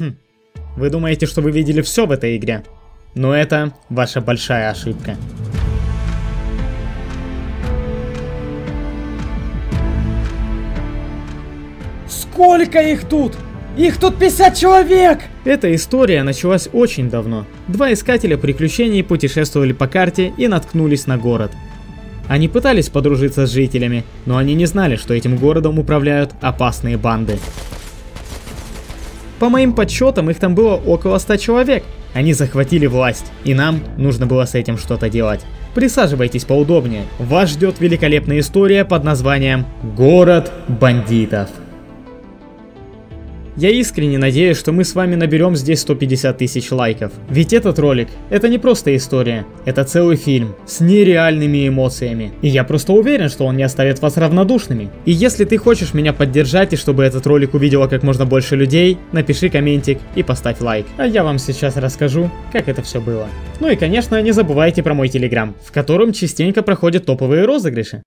Хм. Вы думаете, что вы видели все в этой игре? Но это ваша большая ошибка. Сколько их тут? Их тут 50 человек! Эта история началась очень давно. Два искателя приключений путешествовали по карте и наткнулись на город. Они пытались подружиться с жителями, но они не знали, что этим городом управляют опасные банды. По моим подсчетам, их там было около 100 человек. Они захватили власть, и нам нужно было с этим что-то делать. Присаживайтесь поудобнее. Вас ждет великолепная история под названием «Город бандитов». Я искренне надеюсь, что мы с вами наберем здесь 150 тысяч лайков. Ведь этот ролик, это не просто история, это целый фильм с нереальными эмоциями. И я просто уверен, что он не оставит вас равнодушными. И если ты хочешь меня поддержать и чтобы этот ролик увидело как можно больше людей, напиши комментик и поставь лайк. А я вам сейчас расскажу, как это все было. Ну и конечно, не забывайте про мой телеграм, в котором частенько проходят топовые розыгрыши.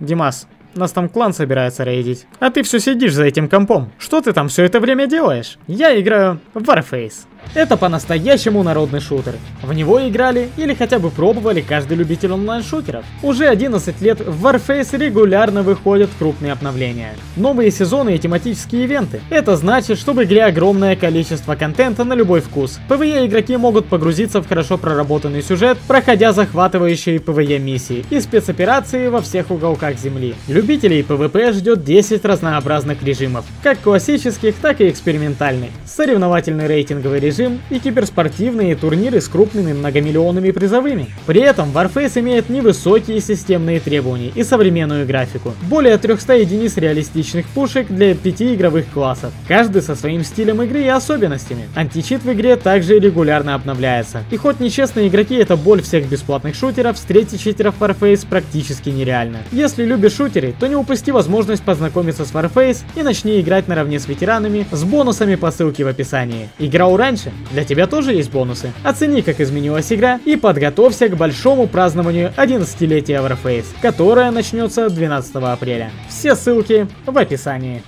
Димас, нас там клан собирается рейдить. А ты все сидишь за этим компом. Что ты там все это время делаешь? Я играю в Warface. Это по-настоящему народный шутер. В него играли или хотя бы пробовали каждый любитель онлайн-шутеров. Уже 11 лет в Warface регулярно выходят крупные обновления. Новые сезоны и тематические ивенты. Это значит, что в игре огромное количество контента на любой вкус. PvE игроки могут погрузиться в хорошо проработанный сюжет, проходя захватывающие PvE миссии и спецоперации во всех уголках земли. Любителей PvP ждет 10 разнообразных режимов, как классических, так и экспериментальных. Соревновательный рейтинговый режим режим и киберспортивные турниры с крупными многомиллионными призовыми. При этом Warface имеет невысокие системные требования и современную графику. Более 300 единиц реалистичных пушек для 5 игровых классов, каждый со своим стилем игры и особенностями. Античит в игре также регулярно обновляется. И хоть нечестные игроки это боль всех бесплатных шутеров, встретить читеров Warface практически нереально. Если любишь шутеры, то не упусти возможность познакомиться с Warface и начни играть наравне с ветеранами с бонусами по ссылке в описании. Играл раньше? Дальше. Для тебя тоже есть бонусы. Оцени, как изменилась игра и подготовься к большому празднованию 11-летия Warface, которое начнется 12 апреля. Все ссылки в описании.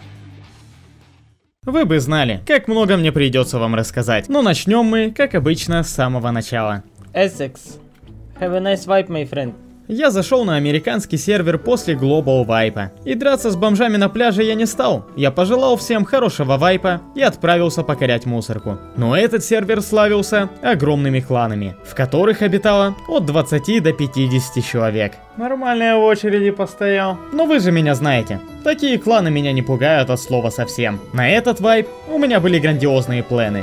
Вы бы знали, как много мне придется вам рассказать. Но начнем мы, как обычно, с самого начала. Essex. Have a nice vibe, my friend. Я зашел на американский сервер после Global Вайпа. И драться с бомжами на пляже я не стал. Я пожелал всем хорошего вайпа и отправился покорять мусорку. Но этот сервер славился огромными кланами, в которых обитало от 20 до 50 человек. Нормальная в очереди постоял. Но вы же меня знаете. Такие кланы меня не пугают от слова совсем. На этот вайп у меня были грандиозные планы.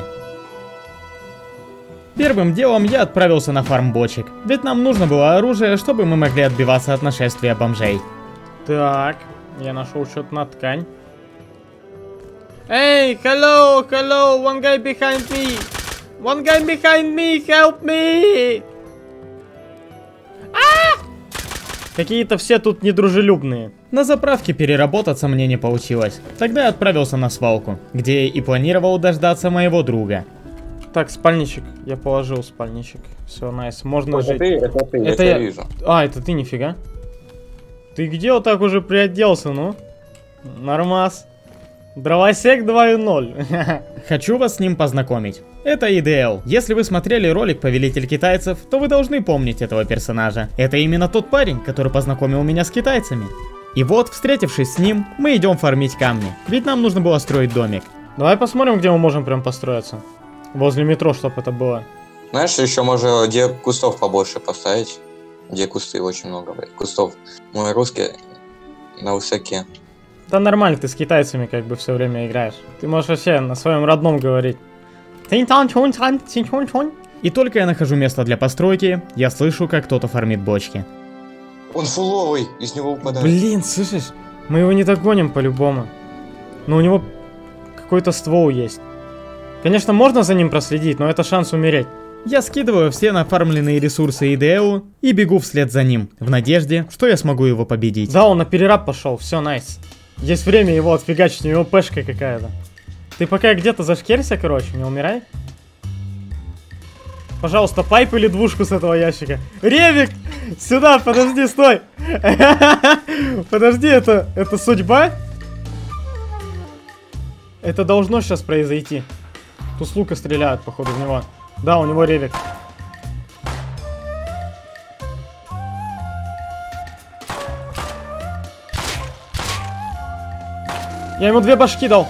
Первым делом я отправился на фарм бочек, ведь нам нужно было оружие, чтобы мы могли отбиваться от нашествия бомжей. Так, я нашел что-то на ткань. Эй, hello, hello, one guy behind me. One guy behind me, help me. А! Какие-то все тут недружелюбные. На заправке переработаться мне не получилось. Тогда я отправился на свалку, где и планировал дождаться моего друга. Так, спальничек. Я положил спальничек. Все, найс. Можно Это жить. ты, это ты, Это я вижу. А, это ты нифига. Ты где вот так уже приоделся, ну? Нормас. Дровосек 2.0. Хочу вас с ним познакомить. Это IDL. Если вы смотрели ролик «Повелитель китайцев», то вы должны помнить этого персонажа. Это именно тот парень, который познакомил меня с китайцами. И вот, встретившись с ним, мы идем фармить камни. Ведь нам нужно было строить домик. Давай посмотрим, где мы можем прям построиться. Возле метро, чтобы это было. Знаешь, еще можно где кустов побольше поставить. Где кусты очень много, блядь, кустов. Мой русский на высоке. Да нормально, ты с китайцами как бы все время играешь. Ты можешь вообще на своем родном говорить. И только я нахожу место для постройки, я слышу, как кто-то фармит бочки. Он фуловый, из него упадает. Блин, слышишь? Мы его не догоним по-любому. Но у него какой-то ствол есть. Конечно, можно за ним проследить, но это шанс умереть. Я скидываю все нафармленные ресурсы ИДЭУ и бегу вслед за ним, в надежде, что я смогу его победить. Да, он на перераб пошел, все, nice. Есть время его отфигачить, у него пешка какая-то. Ты пока где-то зашкерься, короче, не умирай. Пожалуйста, pipe или двушку с этого ящика. Ревик! Сюда, подожди, стой! Подожди, это, это судьба? Это должно сейчас произойти. Тут с лука стреляют, походу, в него. Да, у него ревик. Я ему две башки дал.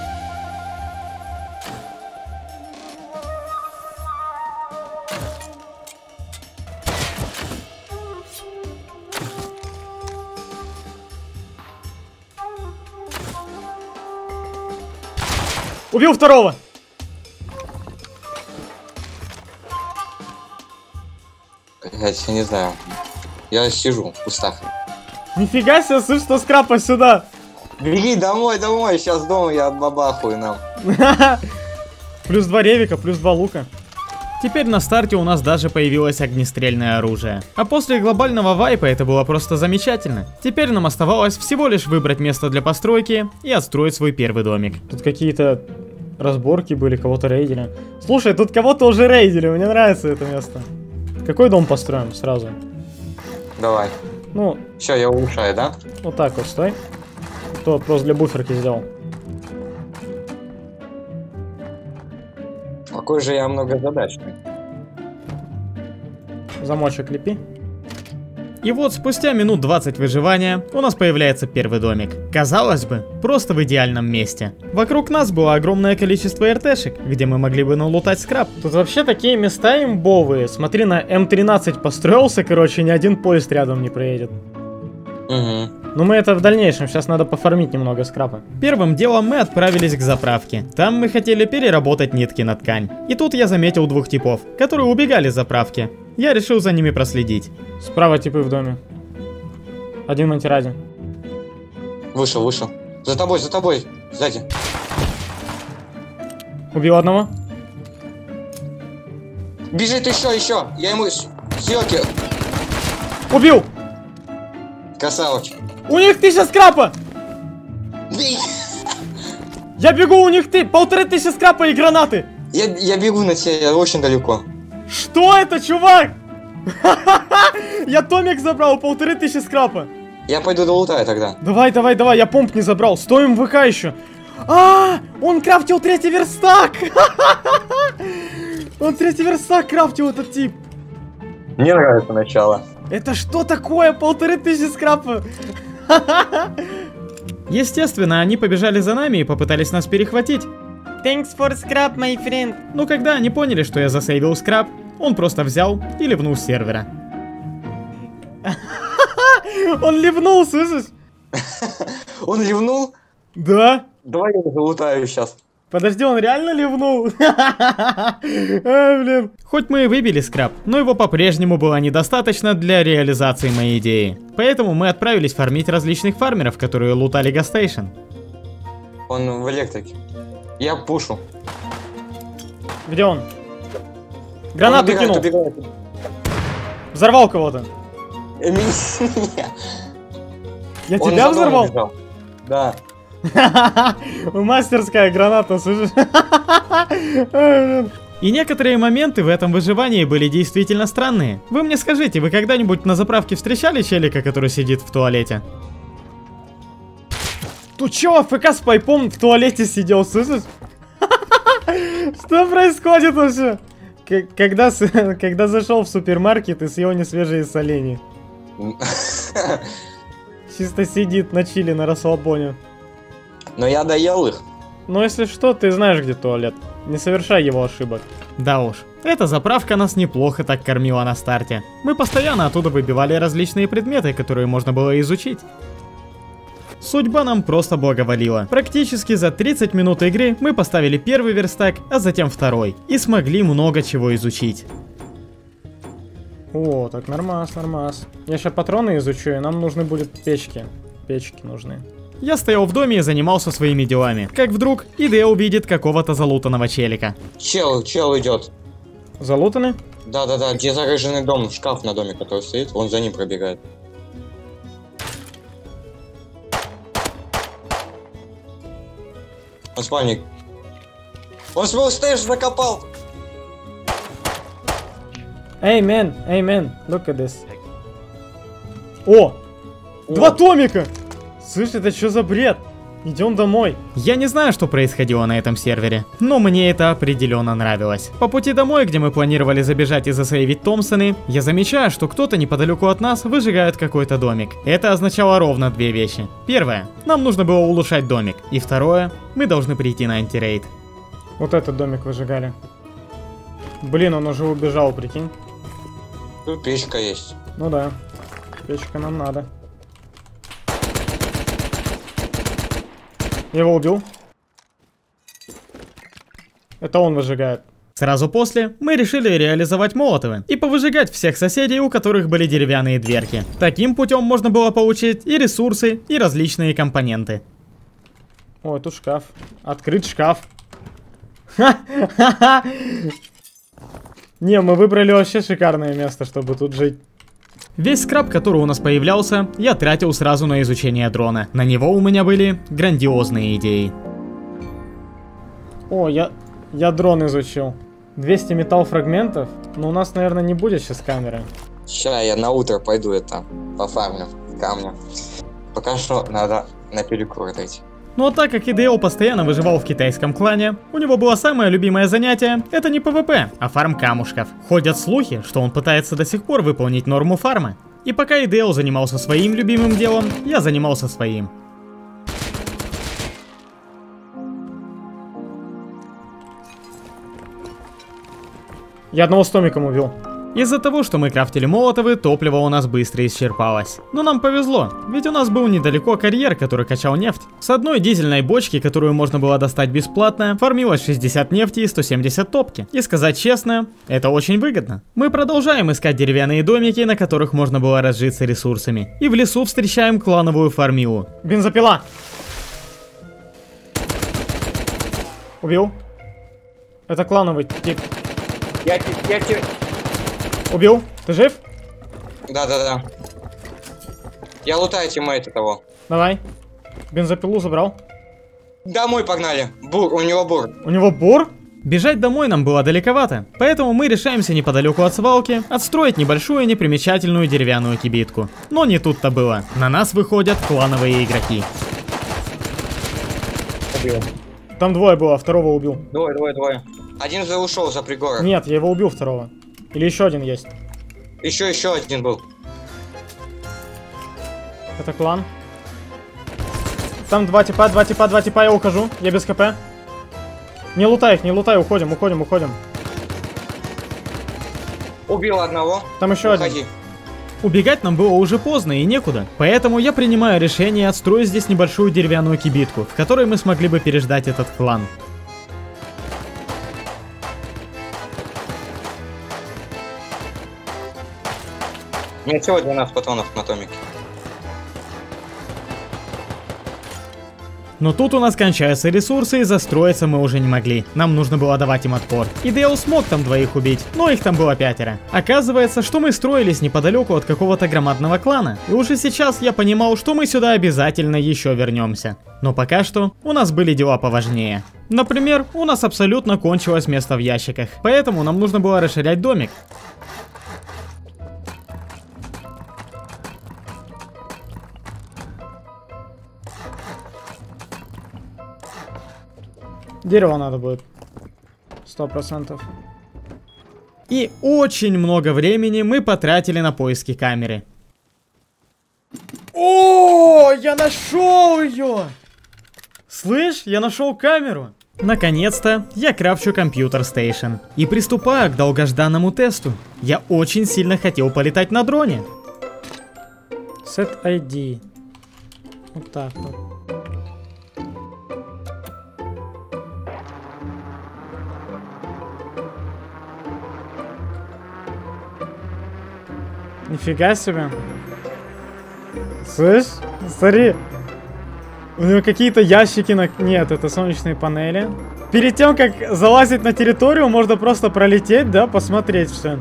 Убил второго! Блять, я не знаю. Я сижу в кустах. Нифига себе, слышь, что скрапа сюда! Беги домой, домой, сейчас дома я отбабахаю нам. Плюс два ревика, плюс два лука. Теперь на старте у нас даже появилось огнестрельное оружие. А после глобального вайпа это было просто замечательно. Теперь нам оставалось всего лишь выбрать место для постройки и отстроить свой первый домик. Тут какие-то разборки были, кого-то рейдили. Слушай, тут кого-то уже рейдили, мне нравится это место. Какой дом построим сразу? Давай. Ну, Все, я улучшаю, да? вот так вот стой. Кто просто для буферки сделал. Какой же я многозадачный. Замочек лепи. И вот спустя минут 20 выживания у нас появляется первый домик. Казалось бы, просто в идеальном месте. Вокруг нас было огромное количество РТшек, где мы могли бы налутать скраб. Тут вообще такие места имбовые. Смотри, на М13 построился, короче, ни один поезд рядом не проедет. Угу. Но мы это в дальнейшем, сейчас надо пофармить немного скрапа. Первым делом мы отправились к заправке. Там мы хотели переработать нитки на ткань. И тут я заметил двух типов, которые убегали с заправки. Я решил за ними проследить. Справа типы в доме. Один в антираде. Вышел, вышел. За тобой, за тобой. Сзади. Убил одного. Бежит еще, еще. Я ему съеки. Убил! Красавчик. У них тысяча скрапа! Бей. Я бегу, у них ты полторы тысячи скрапа и гранаты! Я, я бегу на тебя, я очень далеко. Что это, чувак? Я томик забрал, полторы тысячи скрапа. Я пойду долутаю тогда. Давай, давай, давай, я помп не забрал. Стоим ВК еще. А, он крафтил третий верстак. Он третий верстак крафтил, этот тип. Мне нравится начало. Это что такое? Полторы тысячи скрапа. Естественно, они побежали за нами и попытались нас перехватить. Thanks for scrap, my friend. Но когда они поняли, что я засейвил скраб, он просто взял и ливнул с сервера. Он ливнул, слышишь? Он ливнул? Да. Давай я залутаю сейчас. Подожди, он реально ливнул? А, блин. Хоть мы и выбили скраб, но его по-прежнему было недостаточно для реализации моей идеи. Поэтому мы отправились фармить различных фармеров, которые лутали гастейшн. Он в электрике. Я пушу. Где он? Гранату убегает, кинул. убегает. Взорвал кого-то. Э. Я Он тебя взорвал? бежал. Да. Мастерская граната, слышишь? И некоторые моменты в этом выживании были действительно странные. Вы мне скажите, вы когда-нибудь на заправке встречали челика, который сидит в туалете? Тут чё, АФК с пайпом в туалете сидел, слышишь? Что происходит вообще? Когда, с- когда зашел в супермаркет и съел несвежие соленья. Чисто сидит на чили на расслабоне. Но я доел их. Но если что, ты знаешь, где туалет. Не совершай его ошибок. Да уж, эта заправка нас неплохо так кормила на старте. Мы постоянно оттуда выбивали различные предметы, которые можно было изучить. Судьба нам просто благоволила. Практически за 30 минут игры мы поставили первый верстак, а затем второй. И смогли много чего изучить. О, так нормас, нормас. Я сейчас патроны изучу, и нам нужны будут печки. Печки нужны. Я стоял в доме и занимался своими делами. Как вдруг Идея увидит какого-то залутанного челика. Чел, чел идет. Залутаны? Да-да-да, где заряженный дом, шкаф на доме, который стоит, он за ним пробегает. Он спальник. Он свой stash закопал! Hey, man, hey, man, look at this. О! Два томика! Слышь, это что за бред? Идем домой. Я не знаю, что происходило на этом сервере, но мне это определенно нравилось. По пути домой, где мы планировали забежать и засейвить Томпсоны, я замечаю, что кто-то неподалеку от нас выжигает какой-то домик. Это означало ровно две вещи. Первое, нам нужно было улучшать домик. И второе, мы должны прийти на антирейд. Вот этот домик выжигали. Блин, он уже убежал, прикинь. Тут печка есть. Ну да. Печка нам надо. Я его убил. Это он выжигает. Сразу после мы решили реализовать молотовы и повыжигать всех соседей, у которых были деревянные дверки. Таким путем можно было получить и ресурсы, и различные компоненты. Ой, тут шкаф. Открыт шкаф. Не, мы выбрали вообще шикарное место, чтобы тут жить. Весь скраб, который у нас появлялся, я тратил сразу на изучение дрона. На него у меня были грандиозные идеи. О, я, я дрон изучил. 200 металл фрагментов, но у нас, наверное, не будет сейчас камеры. Сейчас я на утро пойду это пофармлю камня. Пока что надо на перекур отойти. Ну а так как ИДЛ постоянно выживал в китайском клане, у него было самое любимое занятие – это не ПВП, а фарм камушков. Ходят слухи, что он пытается до сих пор выполнить норму фарма. И пока ИДЛ занимался своим любимым делом, я занимался своим. Я одного с Томиком убил. Из-за того, что мы крафтили молотовы, топливо у нас быстро исчерпалось. Но нам повезло, ведь у нас был недалеко карьер, который качал нефть. С одной дизельной бочки, которую можно было достать бесплатно, фармилось 60 нефти и 170 топки. И сказать честно, это очень выгодно. Мы продолжаем искать деревянные домики, на которых можно было разжиться ресурсами. И в лесу встречаем клановую фармилу. Бензопила. Убил. Это клановый тип. Я, я тебе... Убил. Ты жив? Да-да-да. Я лутаю тиммейта того. Давай. Бензопилу забрал. Домой погнали. Бур, у него бур. У него бур? Бежать домой нам было далековато, поэтому мы решаемся неподалеку от свалки отстроить небольшую непримечательную деревянную кибитку. Но не тут-то было. На нас выходят клановые игроки. Убил. Там двое было, второго убил. Двое, двое, двое. Один уже ушел за пригорок. Нет, я его убил второго. Или еще один есть. Еще, еще один был. Это клан. Там два типа, два типа, два типа, я ухожу. Я без хп. Не лутай их, не лутай, уходим, уходим, уходим. Убил одного. Там еще один. Уходи. Убегать нам было уже поздно и некуда, поэтому я принимаю решение отстроить здесь небольшую деревянную кибитку, в которой мы смогли бы переждать этот клан. У меня всего 12 патронов на томике. Но тут у нас кончаются ресурсы, и застроиться мы уже не могли. Нам нужно было давать им отпор. И Дейл смог там двоих убить, но их там было пятеро. Оказывается, что мы строились неподалеку от какого-то громадного клана. И уже сейчас я понимал, что мы сюда обязательно еще вернемся. Но пока что у нас были дела поважнее. Например, у нас абсолютно кончилось место в ящиках, поэтому нам нужно было расширять домик. Дерево надо будет. Сто процентов. И очень много времени мы потратили на поиски камеры. О, я нашел ее! Слышь, я нашел камеру. Наконец-то я крафчу компьютер стейшн и приступаю к долгожданному тесту. Я очень сильно хотел полетать на дроне. Set ID. Вот так вот. Нифига себе. Слышь, смотри. У него какие-то ящики на... Нет, это солнечные панели. Перед тем, как залазить на территорию, можно просто пролететь, да, посмотреть все.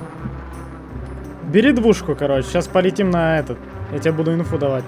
Бери двушку, короче. Сейчас полетим на этот. Я тебе буду инфу давать.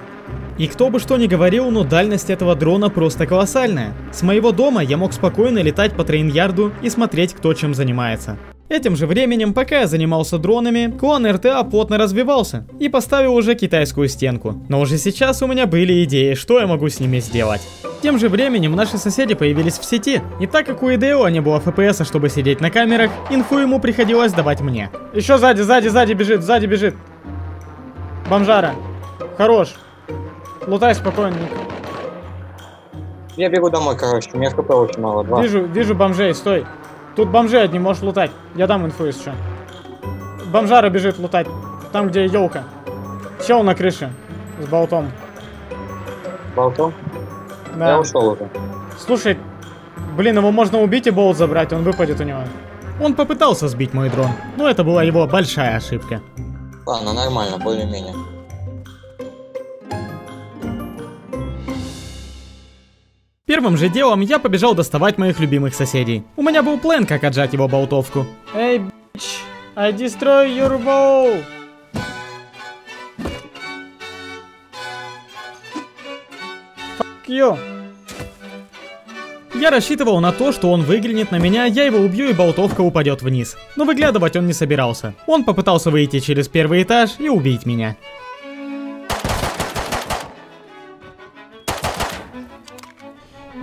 И кто бы что ни говорил, но дальность этого дрона просто колоссальная. С моего дома я мог спокойно летать по трейн-ярду и смотреть, кто чем занимается. Этим же временем, пока я занимался дронами, клан РТА плотно развивался и поставил уже китайскую стенку. Но уже сейчас у меня были идеи, что я могу с ними сделать. Тем же временем наши соседи появились в сети, и так как у Идео не было FPS, чтобы сидеть на камерах, инфу ему приходилось давать мне. Еще сзади, сзади, сзади бежит, сзади бежит. Бомжара. Хорош. Лутай спокойно. Я бегу домой, короче, у меня хп очень мало, два. Вижу, вижу бомжей, стой. Тут бомжей одни, можешь лутать. Я дам инфу что. Бомжара бежит лутать. Там, где елка. Чел на крыше. С болтом. Болтом? Я Да. ушел уже. Слушай, блин, его можно убить и болт забрать, он выпадет у него. Он попытался сбить мой дрон, но это была его большая ошибка. Ладно, нормально, более-менее. Первым же делом я побежал доставать моих любимых соседей. У меня был план, как отжать его болтовку. Эй, bitch, I destroy your bow. Fuck you. Я рассчитывал на то, что он выглянет на меня, я его убью и болтовка упадет вниз. Но выглядывать он не собирался. Он попытался выйти через первый этаж и убить меня.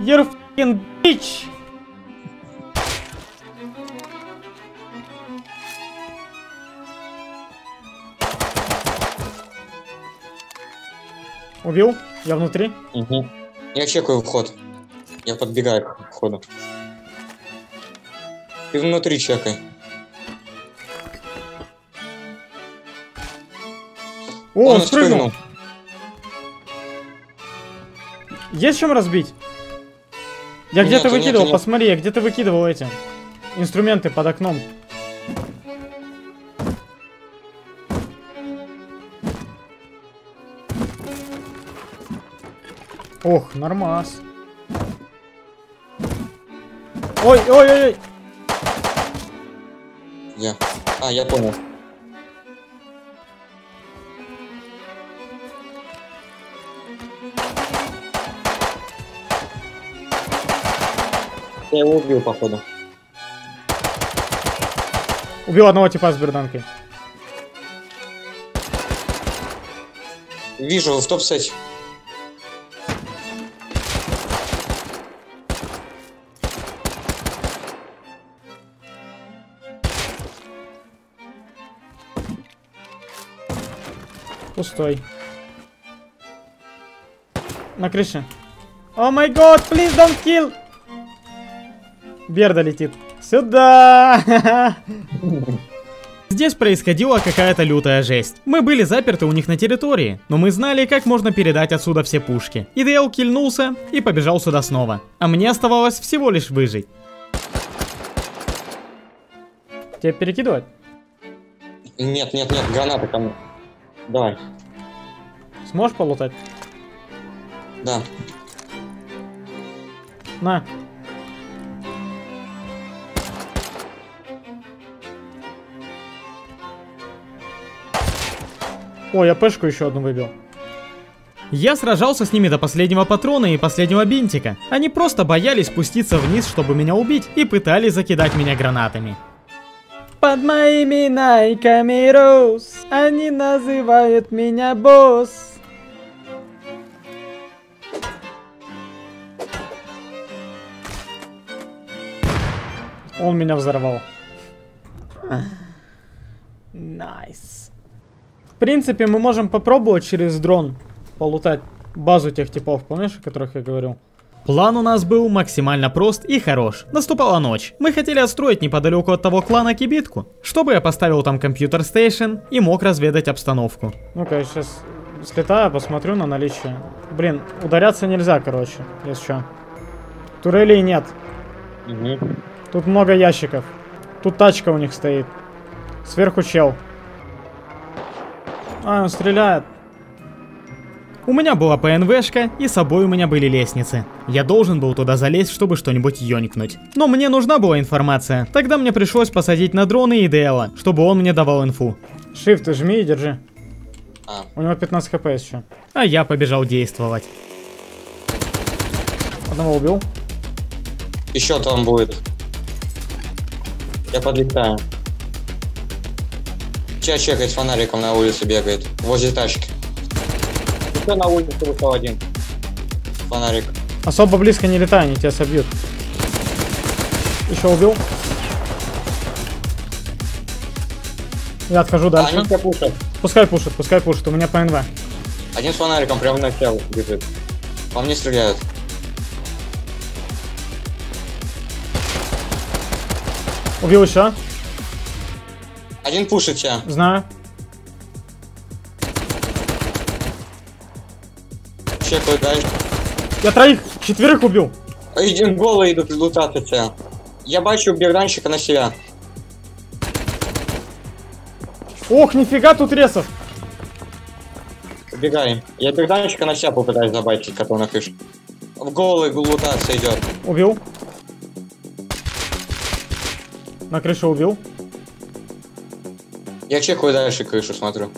You're fucking bitch. Убил? Я внутри? Угу. Я чекаю вход. Я подбегаю к входу. Ты внутри чекай. О, он спрыгнул. Есть чем разбить? Я где-то Нету, выкидывал, нет. посмотри, я где-то выкидывал эти инструменты под окном. Ох, нормас. Ой, ой, ой, ой. Я. А, я понял. Я его убил, походу. Убил одного типа с берданкой. Вижу, в топ-сете. Пустой. На крыше. О май год, please don't kill! Берда летит. Сюда! Здесь происходила какая-то лютая жесть. Мы были заперты у них на территории, но мы знали, как можно передать отсюда все пушки. Идеал кильнулся и побежал сюда снова. А мне оставалось всего лишь выжить. Тебе перекидывать? Нет, нет, нет, граната ко мне. Давай. Сможешь полутать? Да. На. Ой, я пешку еще одну выбил. Я сражался с ними до последнего патрона и последнего бинтика. Они просто боялись спуститься вниз, чтобы меня убить, и пытались закидать меня гранатами. Под моими найками роз, они называют меня босс. Он меня взорвал. Найс. В принципе, мы можем попробовать через дрон полутать базу тех типов, помнишь, о которых я говорил? План у нас был максимально прост и хорош. Наступала ночь. Мы хотели отстроить неподалеку от того клана кибитку, чтобы я поставил там computer station и мог разведать обстановку. Ну-ка, я сейчас слетаю, посмотрю на наличие. Блин, ударяться нельзя, короче, если что. Турелей нет. Угу. Тут много ящиков. Тут тачка у них стоит. Сверху чел. А, он стреляет. У меня была ПНВшка, и с собой у меня были лестницы. Я должен был туда залезть, чтобы что-нибудь ёникнуть. Но мне нужна была информация. Тогда мне пришлось посадить на дроны и Идеала, чтобы он мне давал инфу. Shift жми и держи. А, У него 15 хп еще. А я побежал действовать. Одного убил. еще там будет. Я подлетаю. Сейчас чекает с фонариком на улице бегает. Возле тачки. Еще на улице вышел один. Фонарик. Особо близко не летай, они тебя собьют. Еще убил. Я отхожу А, дальше. они тебя пушат. Пускай пушит, пускай пушит, у меня ПНВ. Один с фонариком прямо на тебя бежит. По мне стреляют. Убил еще, Один пушит тебя. знаю. Чекаю дальше. Я троих, четверых убил. Один голый идут лутати тебя. Я бачу берданчика на себя. Ох, нифига тут ресов. Убегаем. Я берданчика на себя попытаюсь забайтить, который на крыше. В голый лутация идет. Убил. На крыше убил. Я чекаю дальше крышу, смотрю.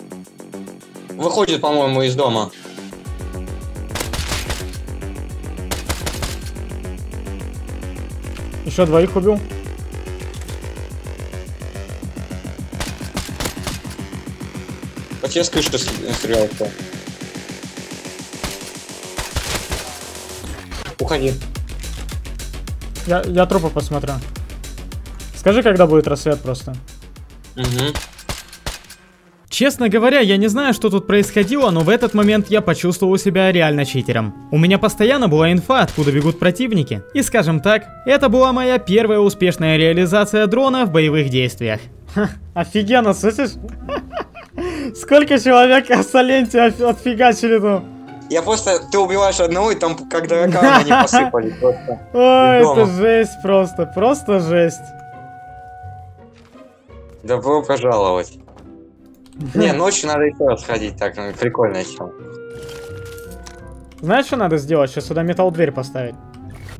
Выходит, по-моему, из дома. Еще двоих убил. По тебе с крыши стрелял кто. Уходи. Я, я трупы посмотрю. Скажи, когда будет рассвет просто. Угу. Честно говоря, я не знаю, что тут происходило, но в этот момент я почувствовал себя реально читером. У меня постоянно была инфа, откуда бегут противники. И скажем так, это была моя первая успешная реализация дрона в боевых действиях. Офигенно, слышишь? Сколько человек оф- отфигачили там. Я просто... Ты убиваешь одного, и там как дурака они посыпались просто. Ой, это жесть просто, просто жесть. Добро пожаловать. Не, ночью надо еще раз ходить, так, ну, прикольная тема. Знаешь, что надо сделать? Сейчас сюда металл дверь поставить.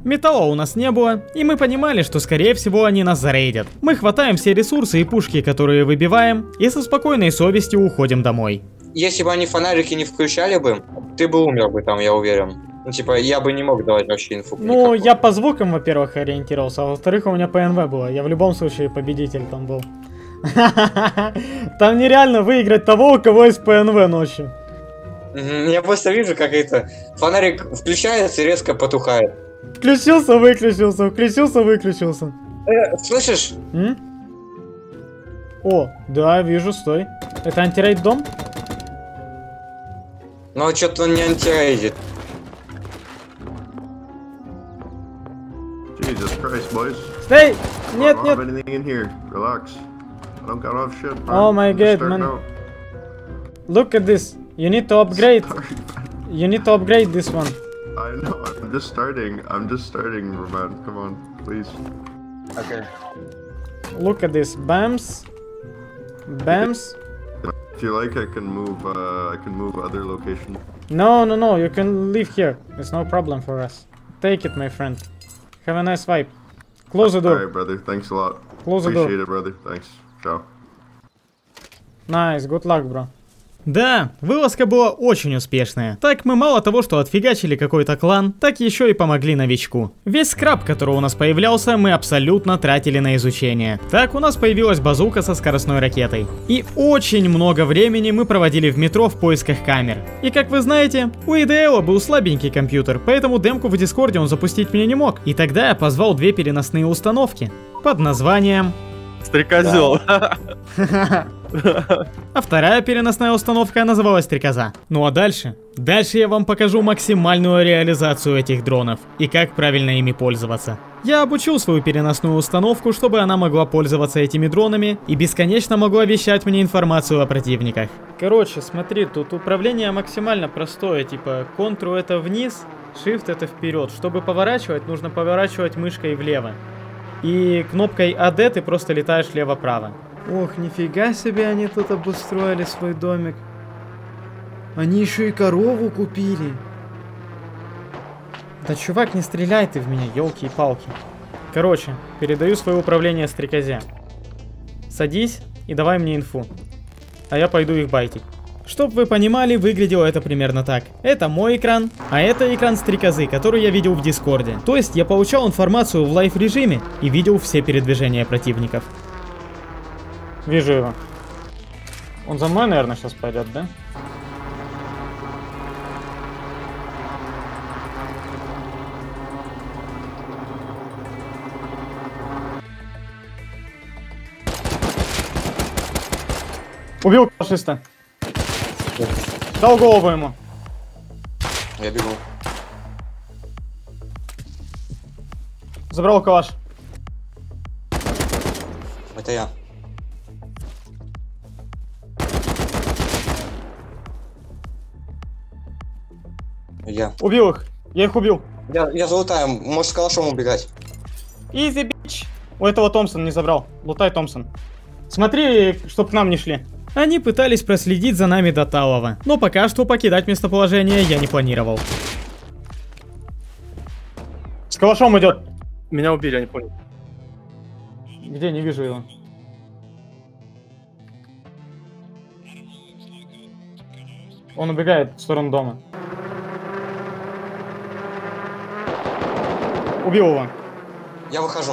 Металла у нас не было, и мы понимали, что скорее всего они нас зарейдят. Мы хватаем все ресурсы и пушки, которые выбиваем, и со спокойной совестью уходим домой. Если бы они фонарики не включали бы, ты бы умер бы там, я уверен. Ну, типа, я бы не мог давать вообще инфу. Ну, никакой. я по звукам, во-первых, ориентировался, а во-вторых, у меня ПНВ было. Я в любом случае победитель там был. Там нереально выиграть того, у кого есть ПНВ ночью. Я просто вижу, как это... Фонарик включается и резко потухает. Включился, выключился, включился, выключился. Э, слышишь? М? О, да, вижу, стой. Это антирейд дом? Но что-то он не антирейдит. Jesus Christ, boys. Стой! I Нет, нет. Relax. I don't got off shit. Oh my I'm God, man. out. Look at this. You need to upgrade. Sorry, You need to upgrade this one. I know. I'm just starting. I'm just starting, man. Come on, please. Okay. Look at this. Bams. Bams. If you like, I can move. Uh, I can move other location. No, no, no. You can live here. It's no problem for us. Take it, my friend. Have a nice vibe. Close the door. right, brother. Thanks a lot. Close the door. Appreciate it, brother. Thanks. Ciao. Nice. Good luck, bro. Да, вылазка была очень успешная. Так мы мало того, что отфигачили какой-то клан, так еще и помогли новичку. Весь скраб, который у нас появлялся, мы абсолютно тратили на изучение. Так у нас появилась базука со скоростной ракетой. И очень много времени мы проводили в метро в поисках камер. И как вы знаете, у IDL был слабенький компьютер, поэтому демку в Дискорде он запустить мне не мог. И тогда я позвал две переносные установки под названием Стрекозел. А вторая переносная установка называлась Стрекоза. Ну а дальше? Дальше я вам покажу максимальную реализацию этих дронов и как правильно ими пользоваться. Я обучил свою переносную установку, чтобы она могла пользоваться этими дронами и бесконечно могла вещать мне информацию о противниках. Короче, смотри, тут управление максимально простое. Типа, Ctrl это вниз, Shift это вперед. Чтобы поворачивать, нужно поворачивать мышкой влево. И кнопкой AD ты просто летаешь лево-право. Ох, нифига себе они тут обустроили свой домик. Они еще и корову купили. Да чувак, не стреляй ты в меня, елки и палки. Короче, передаю свое управление стрекозе. Садись и давай мне инфу. А я пойду их байтить. Чтоб вы понимали, выглядело это примерно так. Это мой экран, а это экран стрекозы, который я видел в Дискорде. То есть я получал информацию в live режиме и видел все передвижения противников. Вижу его. Он за мной, наверное, сейчас пойдет, да? Убил фашиста. Дал голову ему. Я бегу. Забрал калаш. Это я. Я. Убил их. Я их убил. Я, я залутаю, можешь с калашом убегать. Изи, бич. У этого Томпсон не забрал. Лутай, Томпсон. Смотри, чтоб к нам не шли. Они пытались проследить за нами до Талова, но пока что покидать местоположение я не планировал. С калашом идет. Меня убили, я не понял. Где? Не вижу его. Он убегает в сторону дома. Убил его. Я выхожу.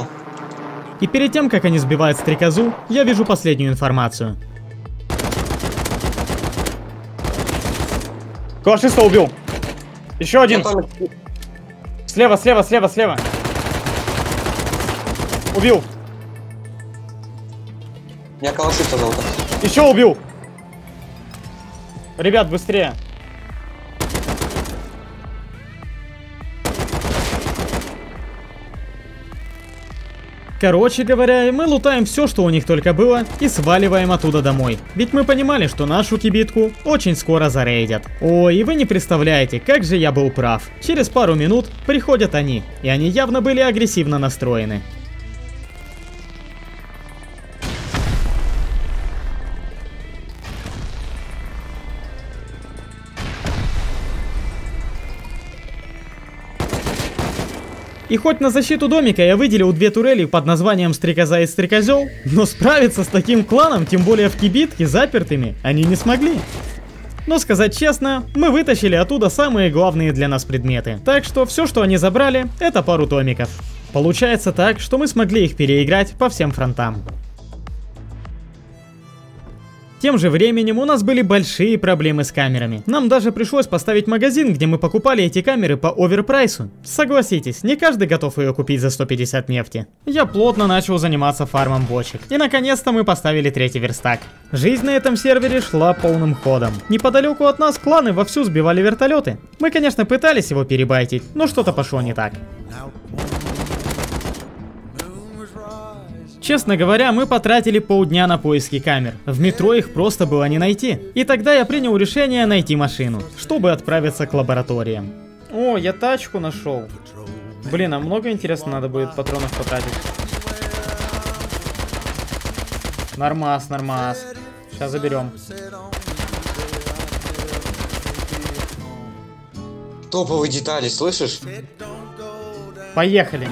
И перед тем, как они сбивают стрекозу, я вижу последнюю информацию. Калашиста убил. Еще один. Я Слева, слева, слева, слева. Убил. Меня калашиста зовут. Еще убил. Ребят, быстрее. Короче говоря, мы лутаем все, что у них только было, и сваливаем оттуда домой. Ведь мы понимали, что нашу кибитку очень скоро зарейдят. Ой, и вы не представляете, как же я был прав. Через пару минут приходят они, и они явно были агрессивно настроены. И хоть на защиту домика я выделил две турели под названием Стрекоза и Стрекозел, но справиться с таким кланом, тем более в кибитке, запертыми, они не смогли. Но сказать честно, мы вытащили оттуда самые главные для нас предметы. Так что все, что они забрали, это пару томиков. Получается так, что мы смогли их переиграть по всем фронтам. Тем же временем у нас были большие проблемы с камерами. Нам даже пришлось поставить магазин, где мы покупали эти камеры по оверпрайсу. Согласитесь, не каждый готов ее купить за 150 нефти. Я плотно начал заниматься фармом бочек. И наконец-то мы поставили третий верстак. Жизнь на этом сервере шла полным ходом. Неподалеку от нас кланы вовсю сбивали вертолеты. Мы, конечно, пытались его перебайтить, но что-то пошло не так. Честно говоря, мы потратили полдня на поиски камер. В метро их просто было не найти. И тогда я принял решение найти машину, чтобы отправиться к лабораториям. О, я тачку нашел. Блин, а много интересно надо будет патронов потратить. Нормас, нормас. Сейчас заберем. Топовые детали, слышишь? Поехали.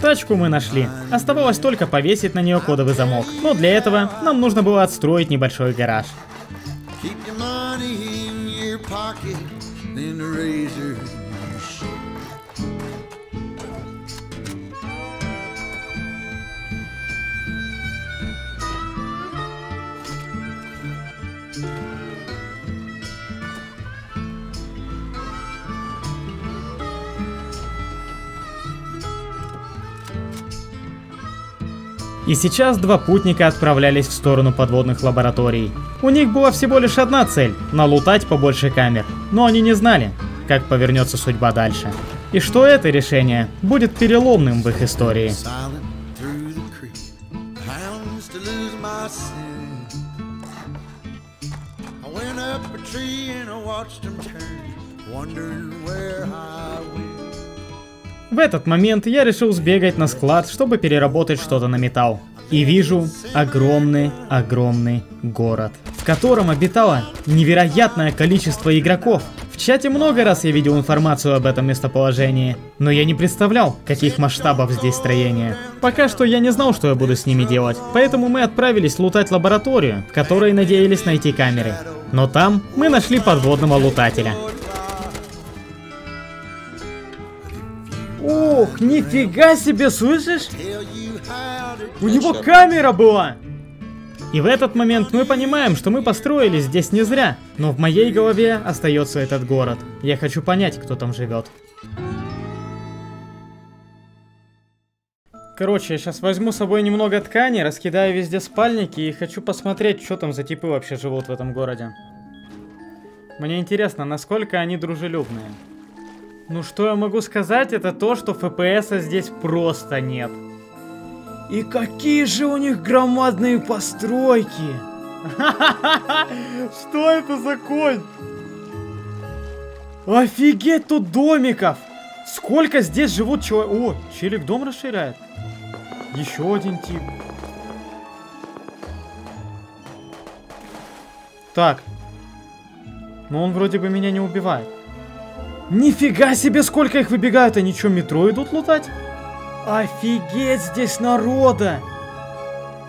Тачку мы нашли. Оставалось только повесить на нее кодовый замок. Но для этого нам нужно было отстроить небольшой гараж. И сейчас два путника отправлялись в сторону подводных лабораторий. У них была всего лишь одна цель – налутать побольше камер. Но они не знали, как повернется судьба дальше. И что это решение будет переломным в их истории. В этот момент я решил сбегать на склад, чтобы переработать что-то на металл. И вижу огромный-огромный город, в котором обитало невероятное количество игроков. В чате много раз я видел информацию об этом местоположении, но я не представлял, каких масштабов здесь строение. Пока что я не знал, что я буду с ними делать, поэтому мы отправились лутать лабораторию, в которой надеялись найти камеры. Но там мы нашли подводного лутателя. Ух, нифига себе, слышишь? У него камера была! И в этот момент мы понимаем, что мы построились здесь не зря, но в моей голове остается этот город. Я хочу понять, кто там живет. Короче, я сейчас возьму с собой немного ткани, раскидаю везде спальники и хочу посмотреть, что там за типы вообще живут в этом городе. Мне интересно, насколько они дружелюбные. Ну что я могу сказать, это то, что ФПСа здесь просто нет. И какие же у них громадные постройки! Что это за конь? Офигеть тут домиков! Сколько здесь живут человек... О, челик дом расширяет. Еще один тип. Так. Но он вроде бы меня не убивает. Нифига себе, сколько их выбегают! Они что, метро идут лутать? Офигеть, здесь народа!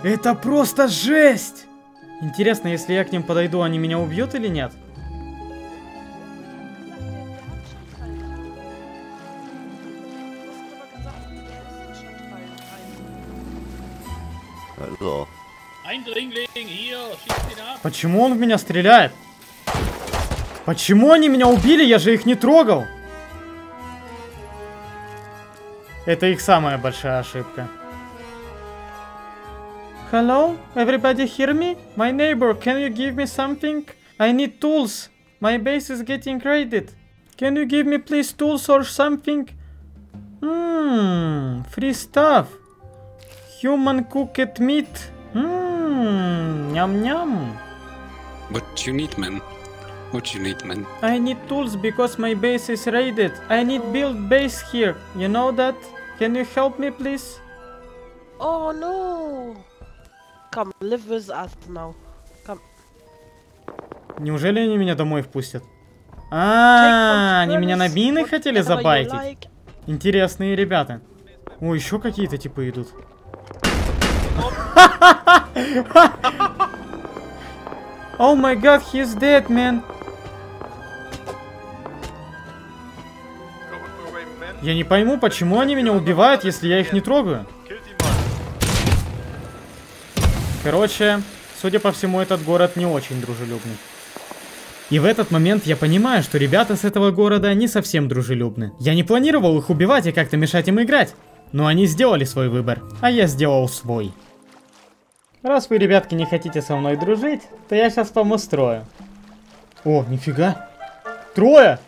Это просто жесть! Интересно, если я к ним подойду, они меня убьют или нет? Почему он в меня стреляет? Почему они меня убили? Я же их не трогал. Это их самая большая ошибка. Hello, everybody hear me? My neighbor, can you give me something? I need tools. My base is getting raided. Can you give me please tools or something? Mmm, free stuff. Human cooked meat. Mmm, ням-ням. What you need, man? What you need, man? I need tools because my base is raided. I need build base here. You know that? Can you help me please? Oh no! Come, live with us now. Come. Неужели они меня домой впустят? А, они меня на мины хотели забайтить. Интересные ребята. О, еще какие-то типы идут. Oh my god, he's dead, man. Я не пойму, почему они меня убивают, если я их не трогаю. Короче, судя по всему, этот город не очень дружелюбный. И в этот момент я понимаю, что ребята с этого города не совсем дружелюбны. Я не планировал их убивать и как-то мешать им играть. Но они сделали свой выбор, а я сделал свой. Раз вы, ребятки, не хотите со мной дружить, то я сейчас вам устрою. О, нифига. Трое!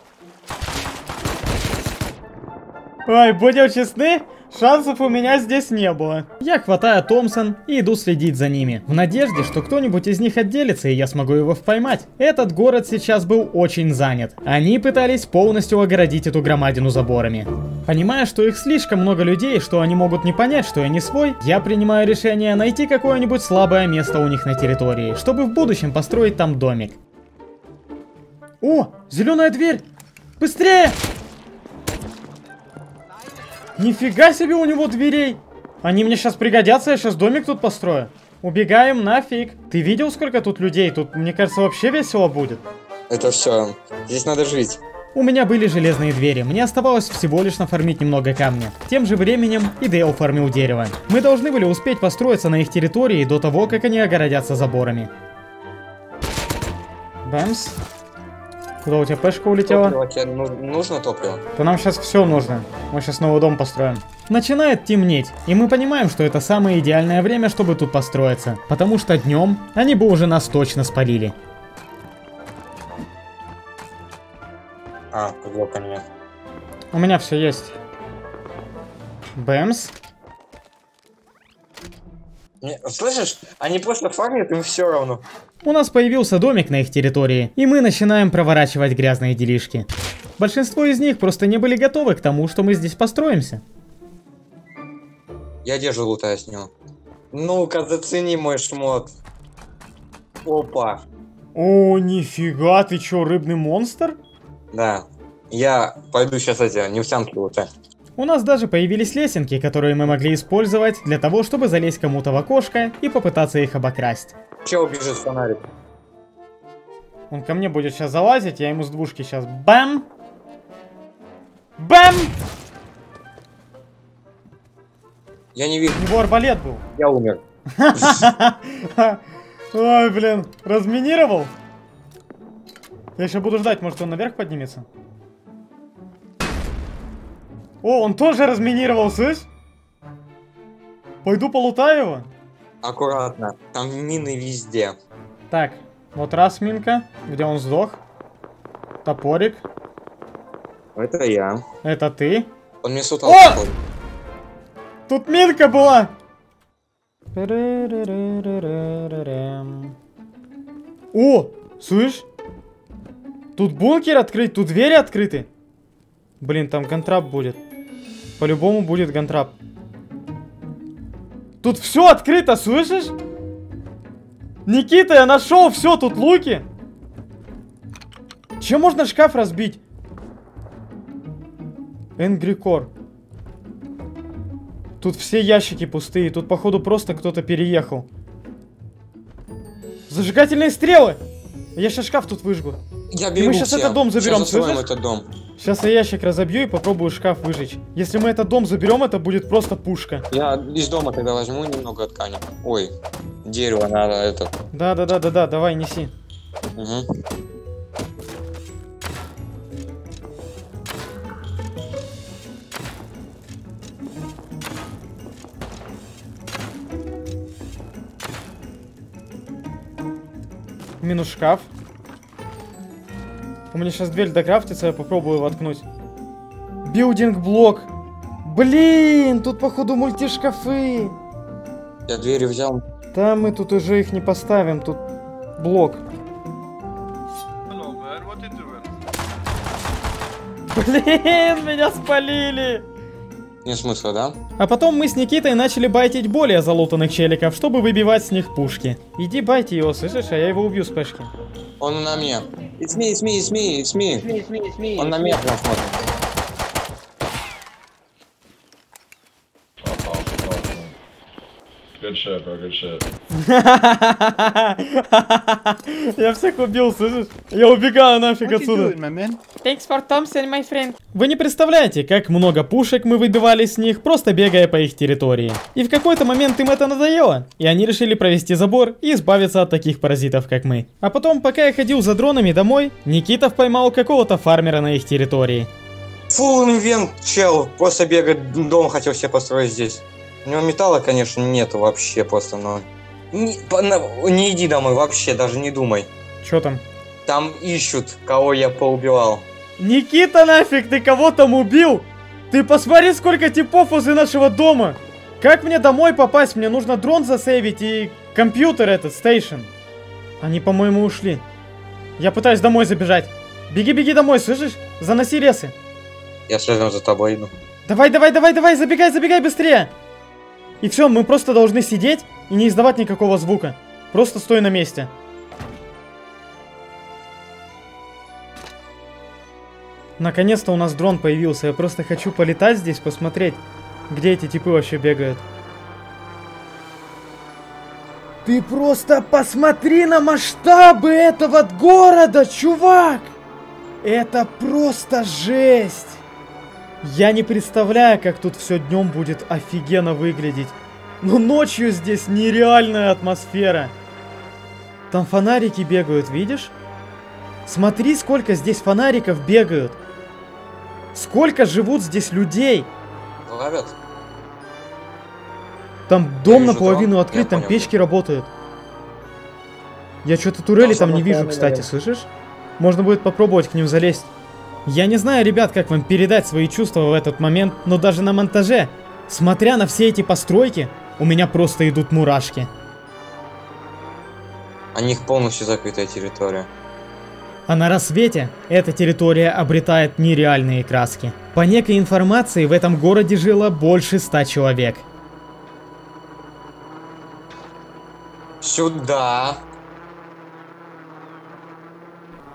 Ой, будем честны, шансов у меня здесь не было. Я хватаю Томпсон и иду следить за ними, в надежде, что кто-нибудь из них отделится и я смогу его поймать. Этот город сейчас был очень занят. Они пытались полностью огородить эту громадину заборами. Понимая, что их слишком много людей, что они могут не понять, что я не свой, я принимаю решение найти какое-нибудь слабое место у них на территории, чтобы в будущем построить там домик. О, зеленая дверь! Быстрее! Нифига себе у него дверей! Они мне сейчас пригодятся, я сейчас домик тут построю. Убегаем нафиг. Ты видел, сколько тут людей? Тут, мне кажется, вообще весело будет. Это все. Здесь надо жить. У меня были железные двери, мне оставалось всего лишь нафармить немного камня. Тем же временем и Дейл фармил дерево. Мы должны были успеть построиться на их территории до того, как они огородятся заборами. Бэмс. Куда у тебя пешка улетела? Топливо тебе ну- нужно топливо? То нам сейчас все нужно. Мы сейчас новый дом построим. Начинает темнеть, и мы понимаем, что это самое идеальное время, чтобы тут построиться. Потому что днем они бы уже нас точно спалили. А, блока нет. У меня все есть. Бэмс. Слышишь? Они просто фармят, им все равно. У нас появился домик на их территории, и мы начинаем проворачивать грязные делишки. Большинство из них просто не были готовы к тому, что мы здесь построимся. Я держу лутаю с него. Ну-ка, зацени мой шмот. Опа. О, нифига, ты чё, рыбный монстр? Да. Я пойду сейчас эти нефтянки так. У нас даже появились лесенки, которые мы могли использовать для того, чтобы залезть кому-то в окошко и попытаться их обокрасть. Че убежит фонарик? Он ко мне будет сейчас залазить, я ему с двушки сейчас бэм! Бэм! Я не вижу, У него арбалет был. я умер. Ой, блин, разминировал? Я еще буду ждать, может он наверх поднимется? О, он тоже разминировал, слышь? Пойду полутаю его. Аккуратно. Там мины везде. Так, вот раз минка, где он сдох. Топорик, Это я. это ты. Он мне сутал. О! Тут минка была! О, слышь? Тут бункер открыт, тут двери открыты. Блин, там контраб будет. По-любому будет контраб. Тут все открыто, слышишь? Никита, я нашел все, тут луки. Чем можно шкаф разбить? Core. Тут все ящики пустые, тут походу просто кто-то переехал. Зажигательные стрелы! Я сейчас шкаф тут выжгу. Я мы бегу щас к тебе. этот дом заберем, слышишь? этот дом. Сейчас я ящик разобью и попробую шкаф выжечь. Если мы этот дом заберем, это будет просто пушка. Я из дома тогда возьму немного ткани. Ой, дерево надо это. Да, да, да, да, да, давай, неси. Угу. Минус шкаф. У меня сейчас дверь докрафтится, я попробую воткнуть. Билдинг блок. Блин, тут походу мультишкафы. Я двери взял. Да, мы тут уже их не поставим, тут блок. Блин, меня спалили. Нет смысла, да? А потом мы с Никитой начали байтить более залутанных челиков, чтобы выбивать с них пушки. Иди байте его, слышишь, а я его убью с пешки. Он на мне. It's me, it's me, it's me, it's me. It's me, it's me. Он на меня прям смотрит. Good shit, bro. Good shit. Я всех убил, слышишь? Я убегаю нафиг отсюда. Thanks for Thompson, my friend. Вы не представляете, как много пушек мы выбивали с них, просто бегая по их территории. И в какой-то момент им это надоело, и они решили провести забор и избавиться от таких паразитов, как мы. А потом, пока я ходил за дронами домой, Никитов поймал какого-то фармера на их территории. Фул инвент, чел. Просто бегает, дом хотел себе построить здесь. У него металла, конечно, нету вообще просто, но... Не, не иди домой вообще, даже не думай. Чё там? Там ищут, кого я поубивал. Никита нафиг, ты кого там убил? Ты посмотри, сколько типов возле нашего дома. Как мне домой попасть? Мне нужно дрон засейвить и компьютер этот, стейшн. Они, по-моему, ушли. Я пытаюсь домой забежать. Беги, беги домой, слышишь? Заноси ресы. Я следом за тобой иду. Давай, давай, давай, давай, забегай, забегай быстрее. И все, мы просто должны сидеть и не издавать никакого звука. Просто стой на месте. Наконец-то у нас дрон появился. Я просто хочу полетать здесь, посмотреть, где эти типы вообще бегают. Ты просто посмотри на масштабы этого города, чувак! Это просто жесть! Я не представляю, как тут все днем будет офигенно выглядеть. Но ночью здесь нереальная атмосфера. Там фонарики бегают, видишь? Смотри, сколько здесь фонариков бегают. Сколько живут здесь людей. Ловят? Там дом вижу наполовину дрон, открыт, я там понял. печки работают. Я что-то турели Там там не вижу, кстати, слышишь? Можно будет попробовать к ним залезть. Я не знаю, ребят, как вам передать свои чувства в этот момент, но даже на монтаже, смотря на все эти постройки, у меня просто идут мурашки. У них полностью закрытая территория. А на рассвете эта территория обретает нереальные краски. По некой информации в этом городе жило больше ста человек. Сюда.